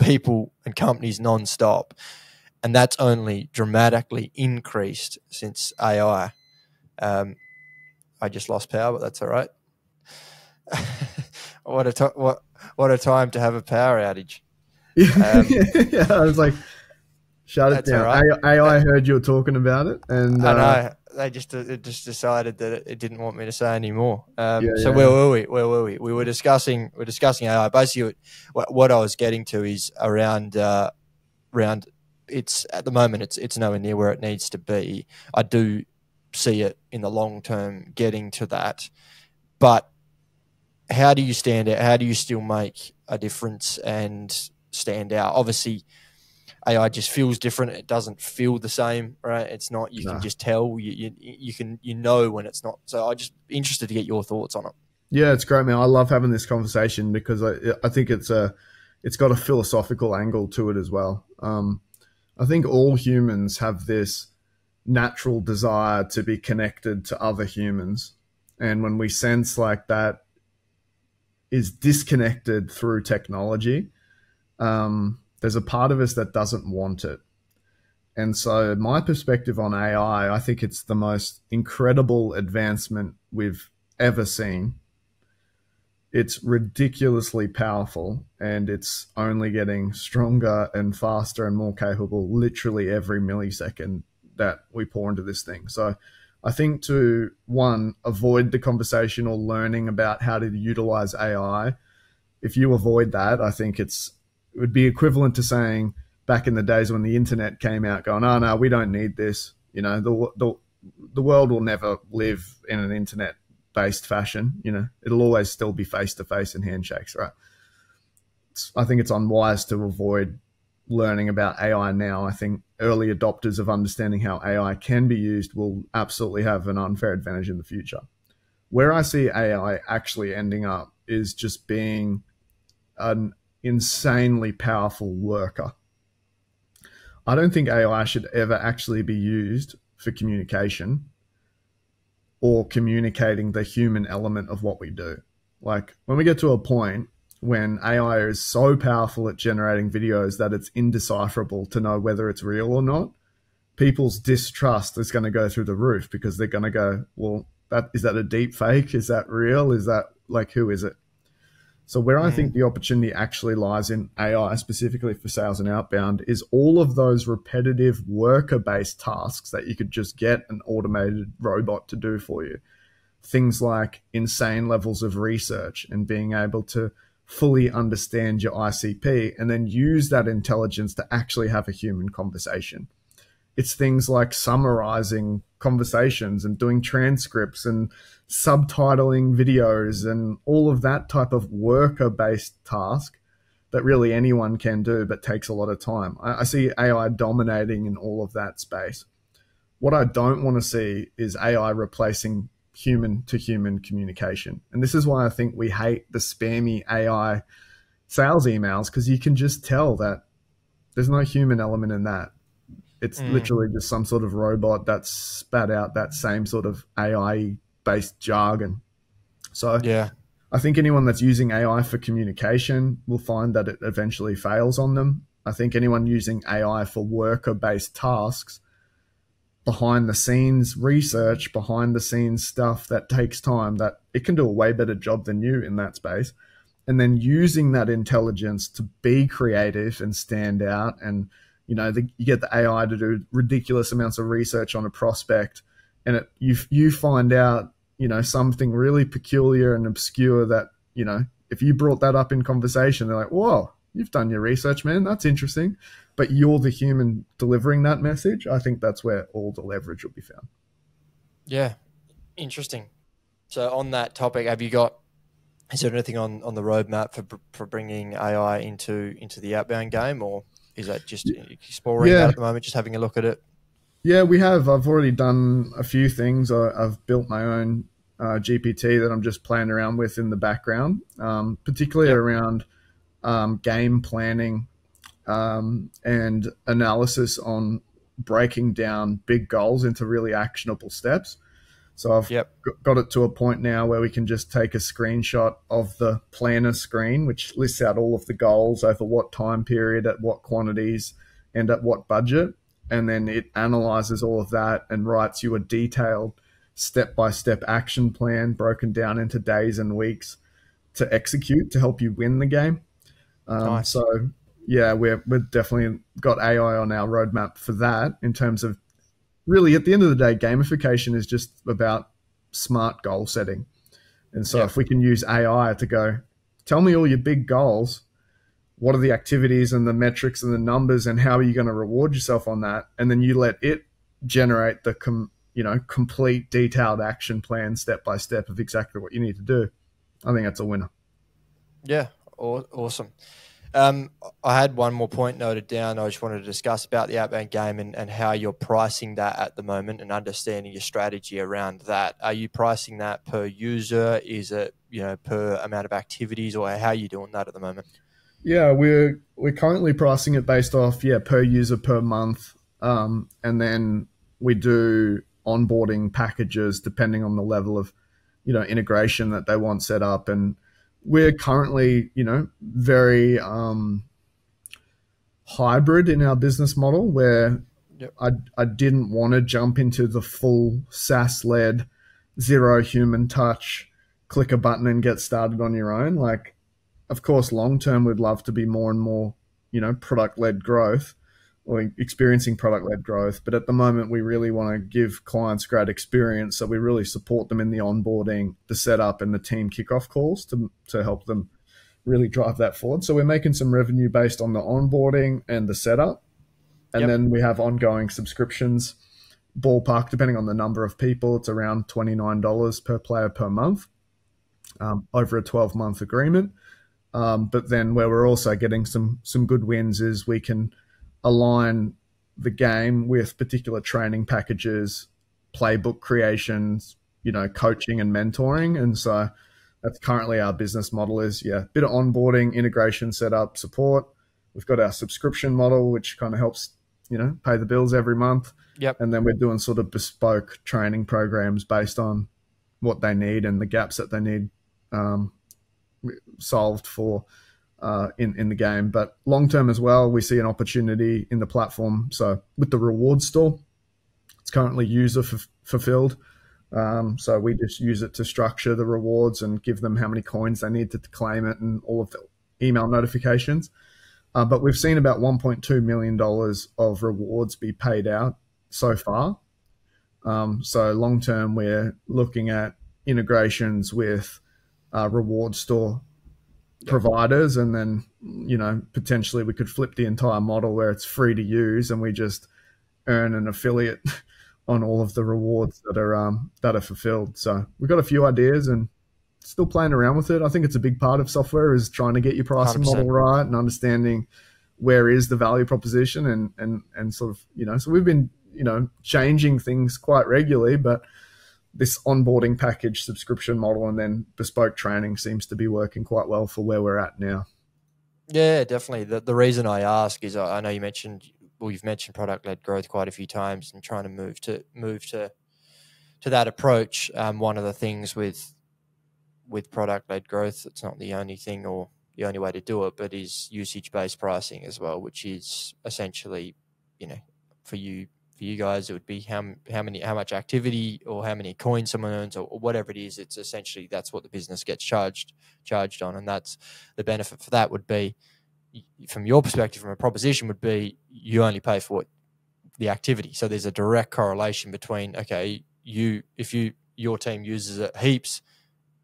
people and companies non-stop and that's only dramatically increased since AI. Um, I just lost power, but that's all right. what a to- what what a time to have a power outage. Um, yeah, I was like, shut it down. Right. AI heard you were talking about it, and I know uh, they just uh, it just decided that it, didn't want me to say anymore. Um, yeah, so yeah. where were we? Where were we? We were discussing we are discussing AI. Basically, what, what I was getting to is around uh, around. It's at the moment it's it's nowhere near where it needs to be. I do see it in the long term getting to that, but how do you stand out? How do you still make a difference and stand out. Obviously, AI just feels different. It doesn't feel the same, right? It's not. You can just tell. You, you you can you know when it's not. So I just interested to get your thoughts on it. Yeah, it's great, man. I love having this conversation because I I think it's a it's got a philosophical angle to it as well. Um, I think all humans have this natural desire to be connected to other humans, and when we sense like that is disconnected through technology, um, there's a part of us that doesn't want it. And so, my perspective on AI, I think it's the most incredible advancement we've ever seen. it's ridiculously powerful and it's only getting stronger and faster and more capable literally every millisecond that we pour into this thing. So I think to one, avoid the conversational learning about how to utilize AI. If you avoid that, I think it's it would be equivalent to saying back in the days when the internet came out, going, "Oh no, we don't need this." You know, the the the world will never live in an internet based fashion. You know, it'll always still be face to face and handshakes, right? It's, I think it's unwise to avoid learning about AI now. I think early adopters of understanding how AI can be used will absolutely have an unfair advantage in the future. Where I see AI actually ending up is just being an insanely powerful worker. I don't think AI should ever actually be used for communication or communicating the human element of what we do. Like when we get to a point when AI is so powerful at generating videos that it's indecipherable to know whether it's real or not, people's distrust is going to go through the roof because they're going to go, well, that is that a deep fake? Is that real? Is that like who is it? So where I think mm. the opportunity actually lies in AI specifically for sales and outbound is all of those repetitive worker based tasks that you could just get an automated robot to do for you. Things like insane levels of research and being able to fully understand your ICP and then use that intelligence to actually have a human conversation. It's things like summarizing conversations and doing transcripts and subtitling videos and all of that type of worker based task that really anyone can do but takes a lot of time. I, I see AI dominating in all of that space. What I don't want to see is AI replacing human to human communication. And this is why I think we hate the spammy AI sales emails because you can just tell that there's no human element in that. It's mm. literally just some sort of robot that's spat out that same sort of AI based jargon. So yeah, I think anyone that's using AI for communication will find that it eventually fails on them. I think anyone using AI for worker based tasks behind the scenes research, behind the scenes stuff that takes time, that it can do a way better job than you in that space. And then using that intelligence to be creative and stand out. And, you know, the, you get the AI to do ridiculous amounts of research on a prospect. And it, you, you find out, you know, something really peculiar and obscure that, you know, if you brought that up in conversation, they're like, whoa, you've done your research, man. That's interesting but you're the human delivering that message, I think that's where all the leverage will be found. Yeah, interesting. So on that topic, have you got is there anything on, on the roadmap for for bringing AI into into the outbound game, or is that just exploring yeah. that at the moment, just having a look at it? Yeah, we have. I've already done a few things. I, have built my own uh, GPT that I'm just playing around with in the background, um, particularly yep. around um, game planning um, and analysis on breaking down big goals into really actionable steps. So I've yep. got it to a point now where we can just take a screenshot of the planner screen, which lists out all of the goals over what time period, at what quantities, and at what budget. And then it analyzes all of that and writes you a detailed step by step action plan broken down into days and weeks to execute to help you win the game. Um, nice. So yeah, we're we've definitely got AI on our roadmap for that in terms of really at the end of the day, gamification is just about smart goal setting. And so if we can use AI to go, tell me all your big goals, what are the activities and the metrics and the numbers and how are you going to reward yourself on that? And then you let it generate the com, you know, complete detailed action plan step by step of exactly what you need to do. I think that's a winner. Yeah, awesome. Um, I had one more point noted down. I just wanted to discuss about the outbound game and, and how you're pricing that at the moment and understanding your strategy around that. Are you pricing that per user? Is it you know per amount of activities, or how are you doing that at the moment? Yeah, we're we're currently pricing it based off yeah per user per month, um, and then we do onboarding packages depending on the level of you know integration that they want set up and we're currently, you know, very um, hybrid in our business model where yep. I, I didn't want to jump into the full SaaS led, zero human touch, click a button and get started on your own. Like, of course, long term, we'd love to be more and more, you know, product led growth or experiencing product led growth. But at the moment, we really want to give clients great experience. So we really support them in the onboarding, the setup, and the team kickoff calls to, to help them really drive that forward. So we're making some revenue based on the onboarding and the setup. And yep. then we have ongoing subscriptions. Ballpark, depending on the number of people, it's around $29 per player per month um, over a 12 month agreement. Um, but then where we're also getting some some good wins is we can align the game with particular training packages, playbook creations, you know, coaching and mentoring. And so that's currently our business model is yeah, bit of onboarding, integration, setup, support. We've got our subscription model, which kind of helps, you know, pay the bills every month. Yep. And then we're doing sort of bespoke training programs based on what they need and the gaps that they need um, solved for uh, in in the game. But long term as well, we see an opportunity in the platform. So with the reward store, it's currently user fulfilled. Um, so we just use it to structure the rewards and give them how many coins they need to claim it and all of the email notifications. Uh, but we've seen about 1.2 million dollars of rewards be paid out so far. Um, so long term, we're looking at integrations with uh, reward store providers, and then you know potentially we could flip the entire model where it's free to use, and we just earn an affiliate on all of the rewards that are um, that are fulfilled. So we've got a few ideas and still playing around with it. I think it's a big part of software is trying to get your pricing 100%. model right and understanding where is the value proposition and and and sort of you know so we've been you know changing things quite regularly, but this onboarding package subscription model and then bespoke training seems to be working quite well for where we're at now. Yeah, definitely. The, the reason I ask is I know you mentioned well, you've mentioned product led growth quite a few times and trying to move to move to to that approach. Um, one of the things with with product led growth, it's not the only thing or the only way to do it, but is usage based pricing as well, which is essentially, you know, for you for you guys, it would be how how many how much activity or how many coins someone earns or, or, whatever it is. It's essentially that's what the business gets charged charged on, and that's the benefit for that would be, from your perspective, from a proposition, would be you only pay for what the activity. So there's a direct correlation between okay, you if you your team uses it heaps,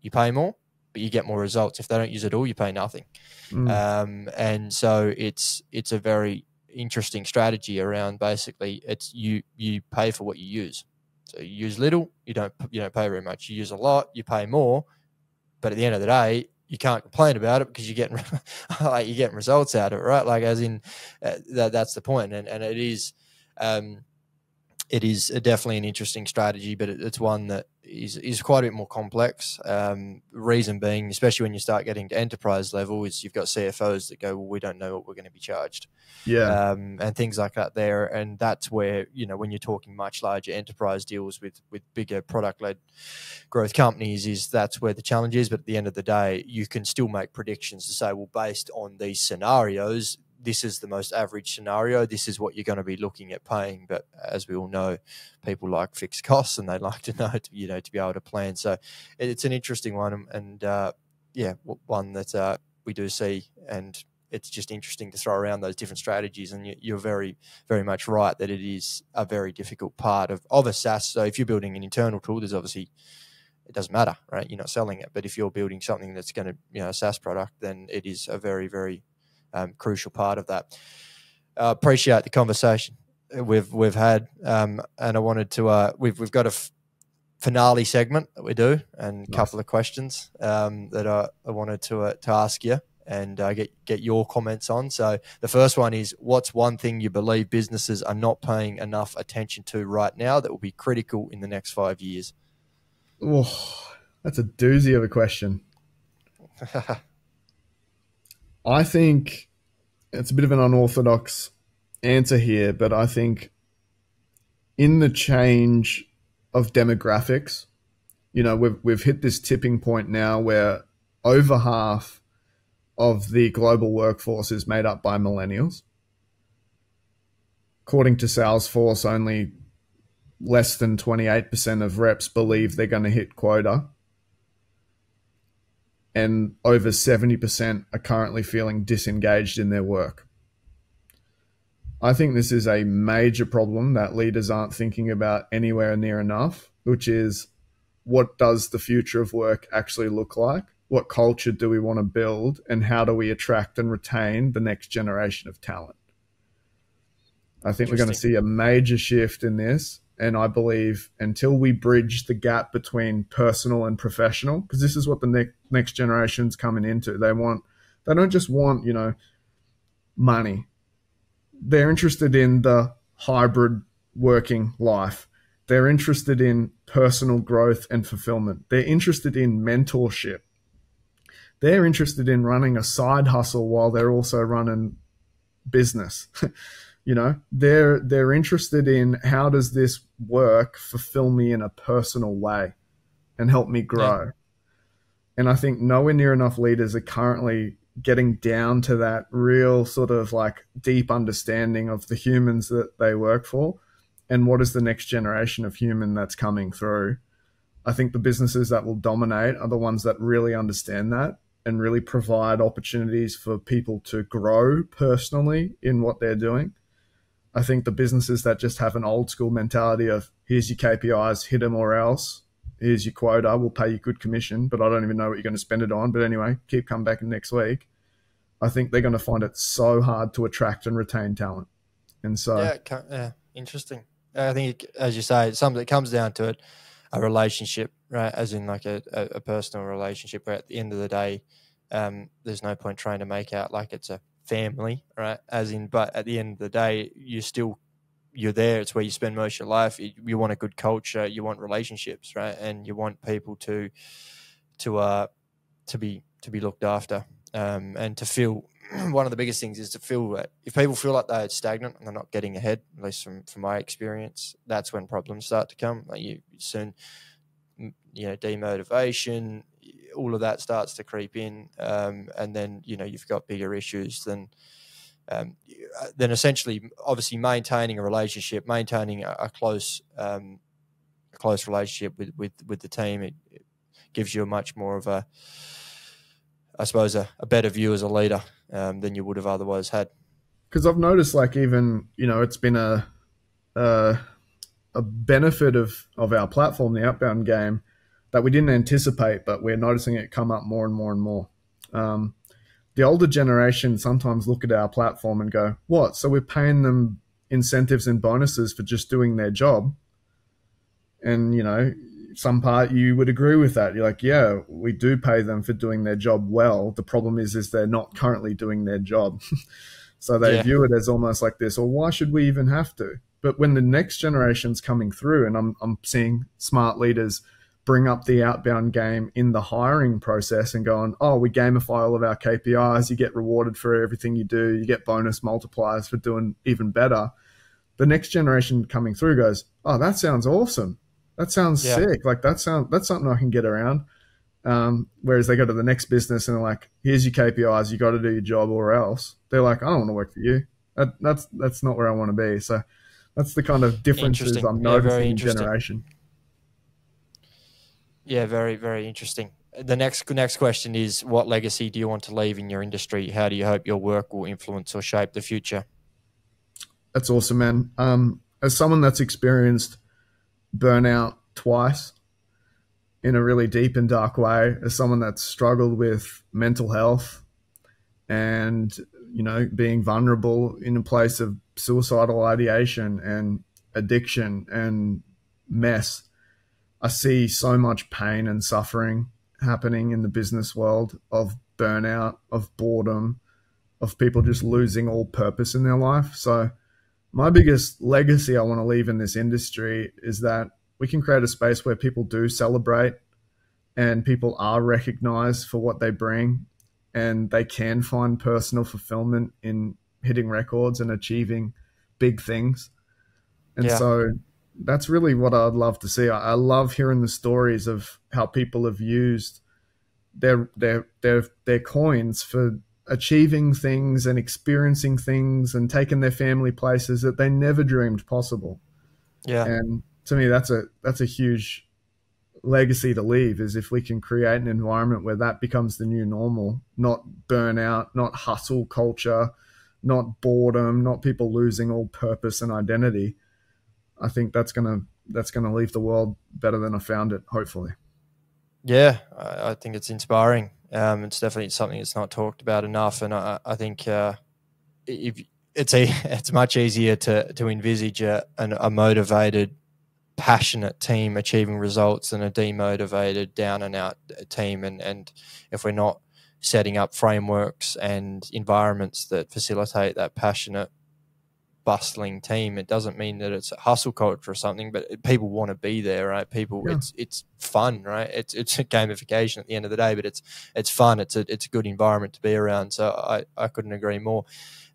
you pay more, but you get more results. If they don't use it all, you pay nothing. Mm. Um, and so it's it's a very interesting strategy around basically it's you you pay for what you use. So you use little, you don't you don't pay very much. You use a lot, you pay more. But at the end of the day, you can't complain about it because you're getting like you're getting results out of it, right? Like as in uh, that that's the point, and and it is. Um, it is definitely an interesting strategy, but it's one that is is quite a bit more complex. Um, reason being, especially when you start getting to enterprise level, is you've got CFOs that go, "Well, we don't know what we're going to be charged," yeah, um, and things like that. There, and that's where you know when you're talking much larger enterprise deals with with bigger product led growth companies, is that's where the challenge is. But at the end of the day, you can still make predictions to say, well, based on these scenarios, this is the most average scenario. This is what you're going to be looking at paying. But as we all know, people like fixed costs and they like to know, to, you know, to be able to plan. So it's an interesting one, and uh, yeah, one that uh, we do see, and it's just interesting to throw around those different strategies. And you're very, very much right that it is a very difficult part of of a SaaS. So if you're building an internal tool, there's obviously it doesn't matter, right? You're not selling it. But if you're building something that's going to, you know, a SaaS product, then it is a very, very um, crucial part of that. Uh, appreciate the conversation we've we've had, um, and I wanted to uh, we've we've got a f- finale segment that we do, and a nice. couple of questions um, that I, I, wanted to uh, to ask you and uh, get get your comments on. So the first one is, what's one thing you believe businesses are not paying enough attention to right now that will be critical in the next five years? Oh, that's a doozy of a question. I think it's a bit of an unorthodox answer here, but I think in the change of demographics, you know, we've we've hit this tipping point now where over half of the global workforce is made up by millennials. According to Salesforce, only less than 28% of reps believe they're going to hit quota. And over 70% are currently feeling disengaged in their work. I think this is a major problem that leaders aren't thinking about anywhere near enough, which is what does the future of work actually look like? What culture do we want to build? And how do we attract and retain the next generation of talent? I think we're going to see a major shift in this. And I believe until we bridge the gap between personal and professional, because this is what the ne- next generation's coming into. They want, they don't just want, you know, money. They're interested in the hybrid working life. They're interested in personal growth and fulfillment. They're interested in mentorship. They're interested in running a side hustle while they're also running business. you know, they're they're interested in how does this work fulfill me in a personal way and help me grow. Yeah. And I think nowhere near enough leaders are currently getting down to that real sort of like deep understanding of the humans that they work for and what is the next generation of human that's coming through. I think the businesses that will dominate are the ones that really understand that and really provide opportunities for people to grow personally in what they're doing. I think the businesses that just have an old school mentality of here's your KPIs, hit them or else, here's your quota, we'll pay you good commission, but I don't even know what you're going to spend it on. But anyway, keep coming back next week. I think they're going to find it so hard to attract and retain talent. And so, yeah, yeah interesting. I think, as you say, something that comes down to it, a relationship, right? As in like a, a, a personal relationship. Where at the end of the day, um, there's no point trying to make out like it's a family, right? As in, but at the end of the day, you still you're there. It's where you spend most of your life. You, you want a good culture. You want relationships, right? And you want people to to uh to be to be looked after um, and to feel one of the biggest things is to feel that if people feel like they're stagnant and they're not getting ahead, at least from, from my experience, that's when problems start to come. Like you soon, you know, demotivation, all of that starts to creep in, um, and then you know you've got bigger issues than. Um, uh, then essentially, obviously, maintaining a relationship, maintaining a, a close, um, a close relationship with, with, with the team, it, it gives you a much more of a, I suppose, a, a better view as a leader um, than you would have otherwise had. Because I've noticed, like, even you know, it's been a a, a benefit of of our platform, the outbound game, that we didn't anticipate, but we're noticing it come up more and more and more. Um, the older generation sometimes look at our platform and go, "What? So we're paying them incentives and bonuses for just doing their job?" And you know, some part you would agree with that. You're like, yeah, we do pay them for doing their job well. The problem is, is they're not currently doing their job. so they yeah. view it as almost like this, or why should we even have to? But when the next generation's coming through, and I'm, I'm seeing smart leaders bring up the outbound game in the hiring process and going, oh, we gamify all of our KPIs. You get rewarded for everything you do. You get bonus multipliers for doing even better. The next generation coming through goes, oh, that sounds awesome. That sounds yeah. sick. Like that sound that's something I can get around. Um, whereas they go to the next business and they're like, "Here's your KPIs. You got to do your job, or else." They're like, "I don't want to work for you." That, that's that's not where I want to be. So that's the kind of differences I'm yeah, noticing in generation. Yeah, very very interesting. The next next question is, what legacy do you want to leave in your industry? How do you hope your work will influence or shape the future? That's awesome, man. Um, as someone that's experienced burnout twice in a really deep and dark way as someone that's struggled with mental health and you know being vulnerable in a place of suicidal ideation and addiction and mess i see so much pain and suffering happening in the business world of burnout of boredom of people just losing all purpose in their life so my biggest legacy I want to leave in this industry is that we can create a space where people do celebrate and people are recognized for what they bring and they can find personal fulfillment in hitting records and achieving big things. And yeah. so that's really what I'd love to see. I, I love hearing the stories of how people have used their their their their coins for achieving things and experiencing things and taking their family places that they never dreamed possible. Yeah. And to me that's a that's a huge legacy to leave is if we can create an environment where that becomes the new normal, not burnout, not hustle culture, not boredom, not people losing all purpose and identity. I think that's gonna that's gonna leave the world better than I found it. Hopefully. Yeah, I, think it's inspiring. Um, it's definitely something that's not talked about enough, and I, I think uh, if it's a it's much easier to to envisage a, a motivated passionate team achieving results than a demotivated down and out team and and if we're not setting up frameworks and environments that facilitate that passionate bustling team it doesn't mean that it's a hustle culture or something but people want to be there right people yeah. it's it's fun right it's it's a gamification at the end of the day but it's it's fun it's a it's a good environment to be around so i i couldn't agree more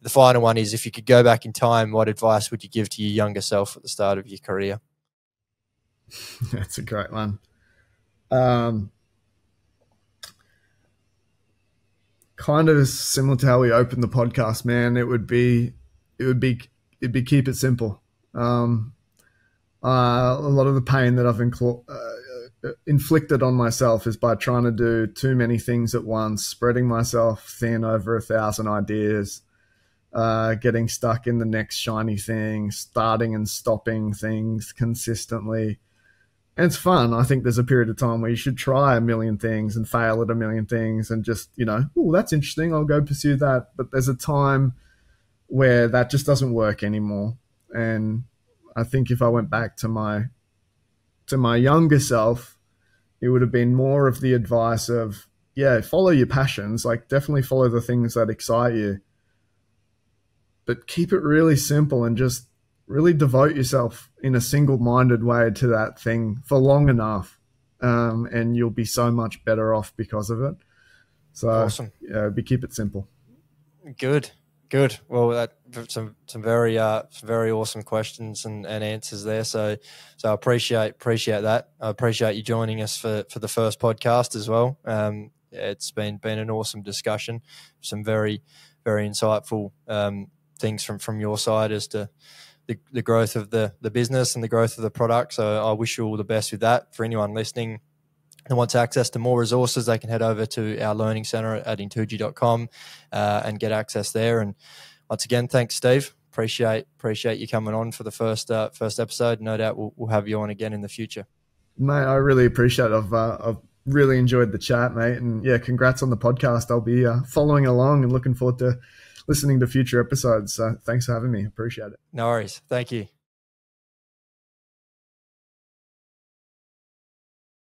the final one is if you could go back in time what advice would you give to your younger self at the start of your career That's a great one. Um, kind of similar to how we opened the podcast, man. It would be, it would be, it'd be keep it simple. Um, uh, a lot of the pain that I've incl- uh, inflicted on myself is by trying to do too many things at once, spreading myself thin over a thousand ideas, uh, getting stuck in the next shiny thing, starting and stopping things consistently and it's fun. I think there's a period of time where you should try a million things and fail at a million things and just, you know, oh, that's interesting. I'll go pursue that. But there's a time where that just doesn't work anymore. And I think if I went back to my to my younger self, it would have been more of the advice of, yeah, follow your passions, like definitely follow the things that excite you. But keep it really simple and just really devote yourself in a single-minded way to that thing for long enough, um, and you'll be so much better off because of it. So, awesome. Yeah, be keep it simple. Good, good. Well, that some some very uh very awesome questions and, and answers there. So, so I appreciate appreciate that. I appreciate you joining us for for the first podcast as well. Um, it's been been an awesome discussion. Some very very insightful um, things from from your side as to the, the growth of the, the business and the growth of the product. So I wish you all the best with that. For anyone listening and wants access to more resources, they can head over to our learning center at intuji.com uh, and get access there. And once again, thanks, Steve. Appreciate appreciate you coming on for the first uh, first episode. No doubt we'll, we'll have you on again in the future. Mate, I really appreciate it. I've, uh, I've really enjoyed the chat, mate. And yeah, congrats on the podcast. I'll be uh, following along and looking forward to listening to future episodes. So thanks for having me. Appreciate it. No worries. Thank you.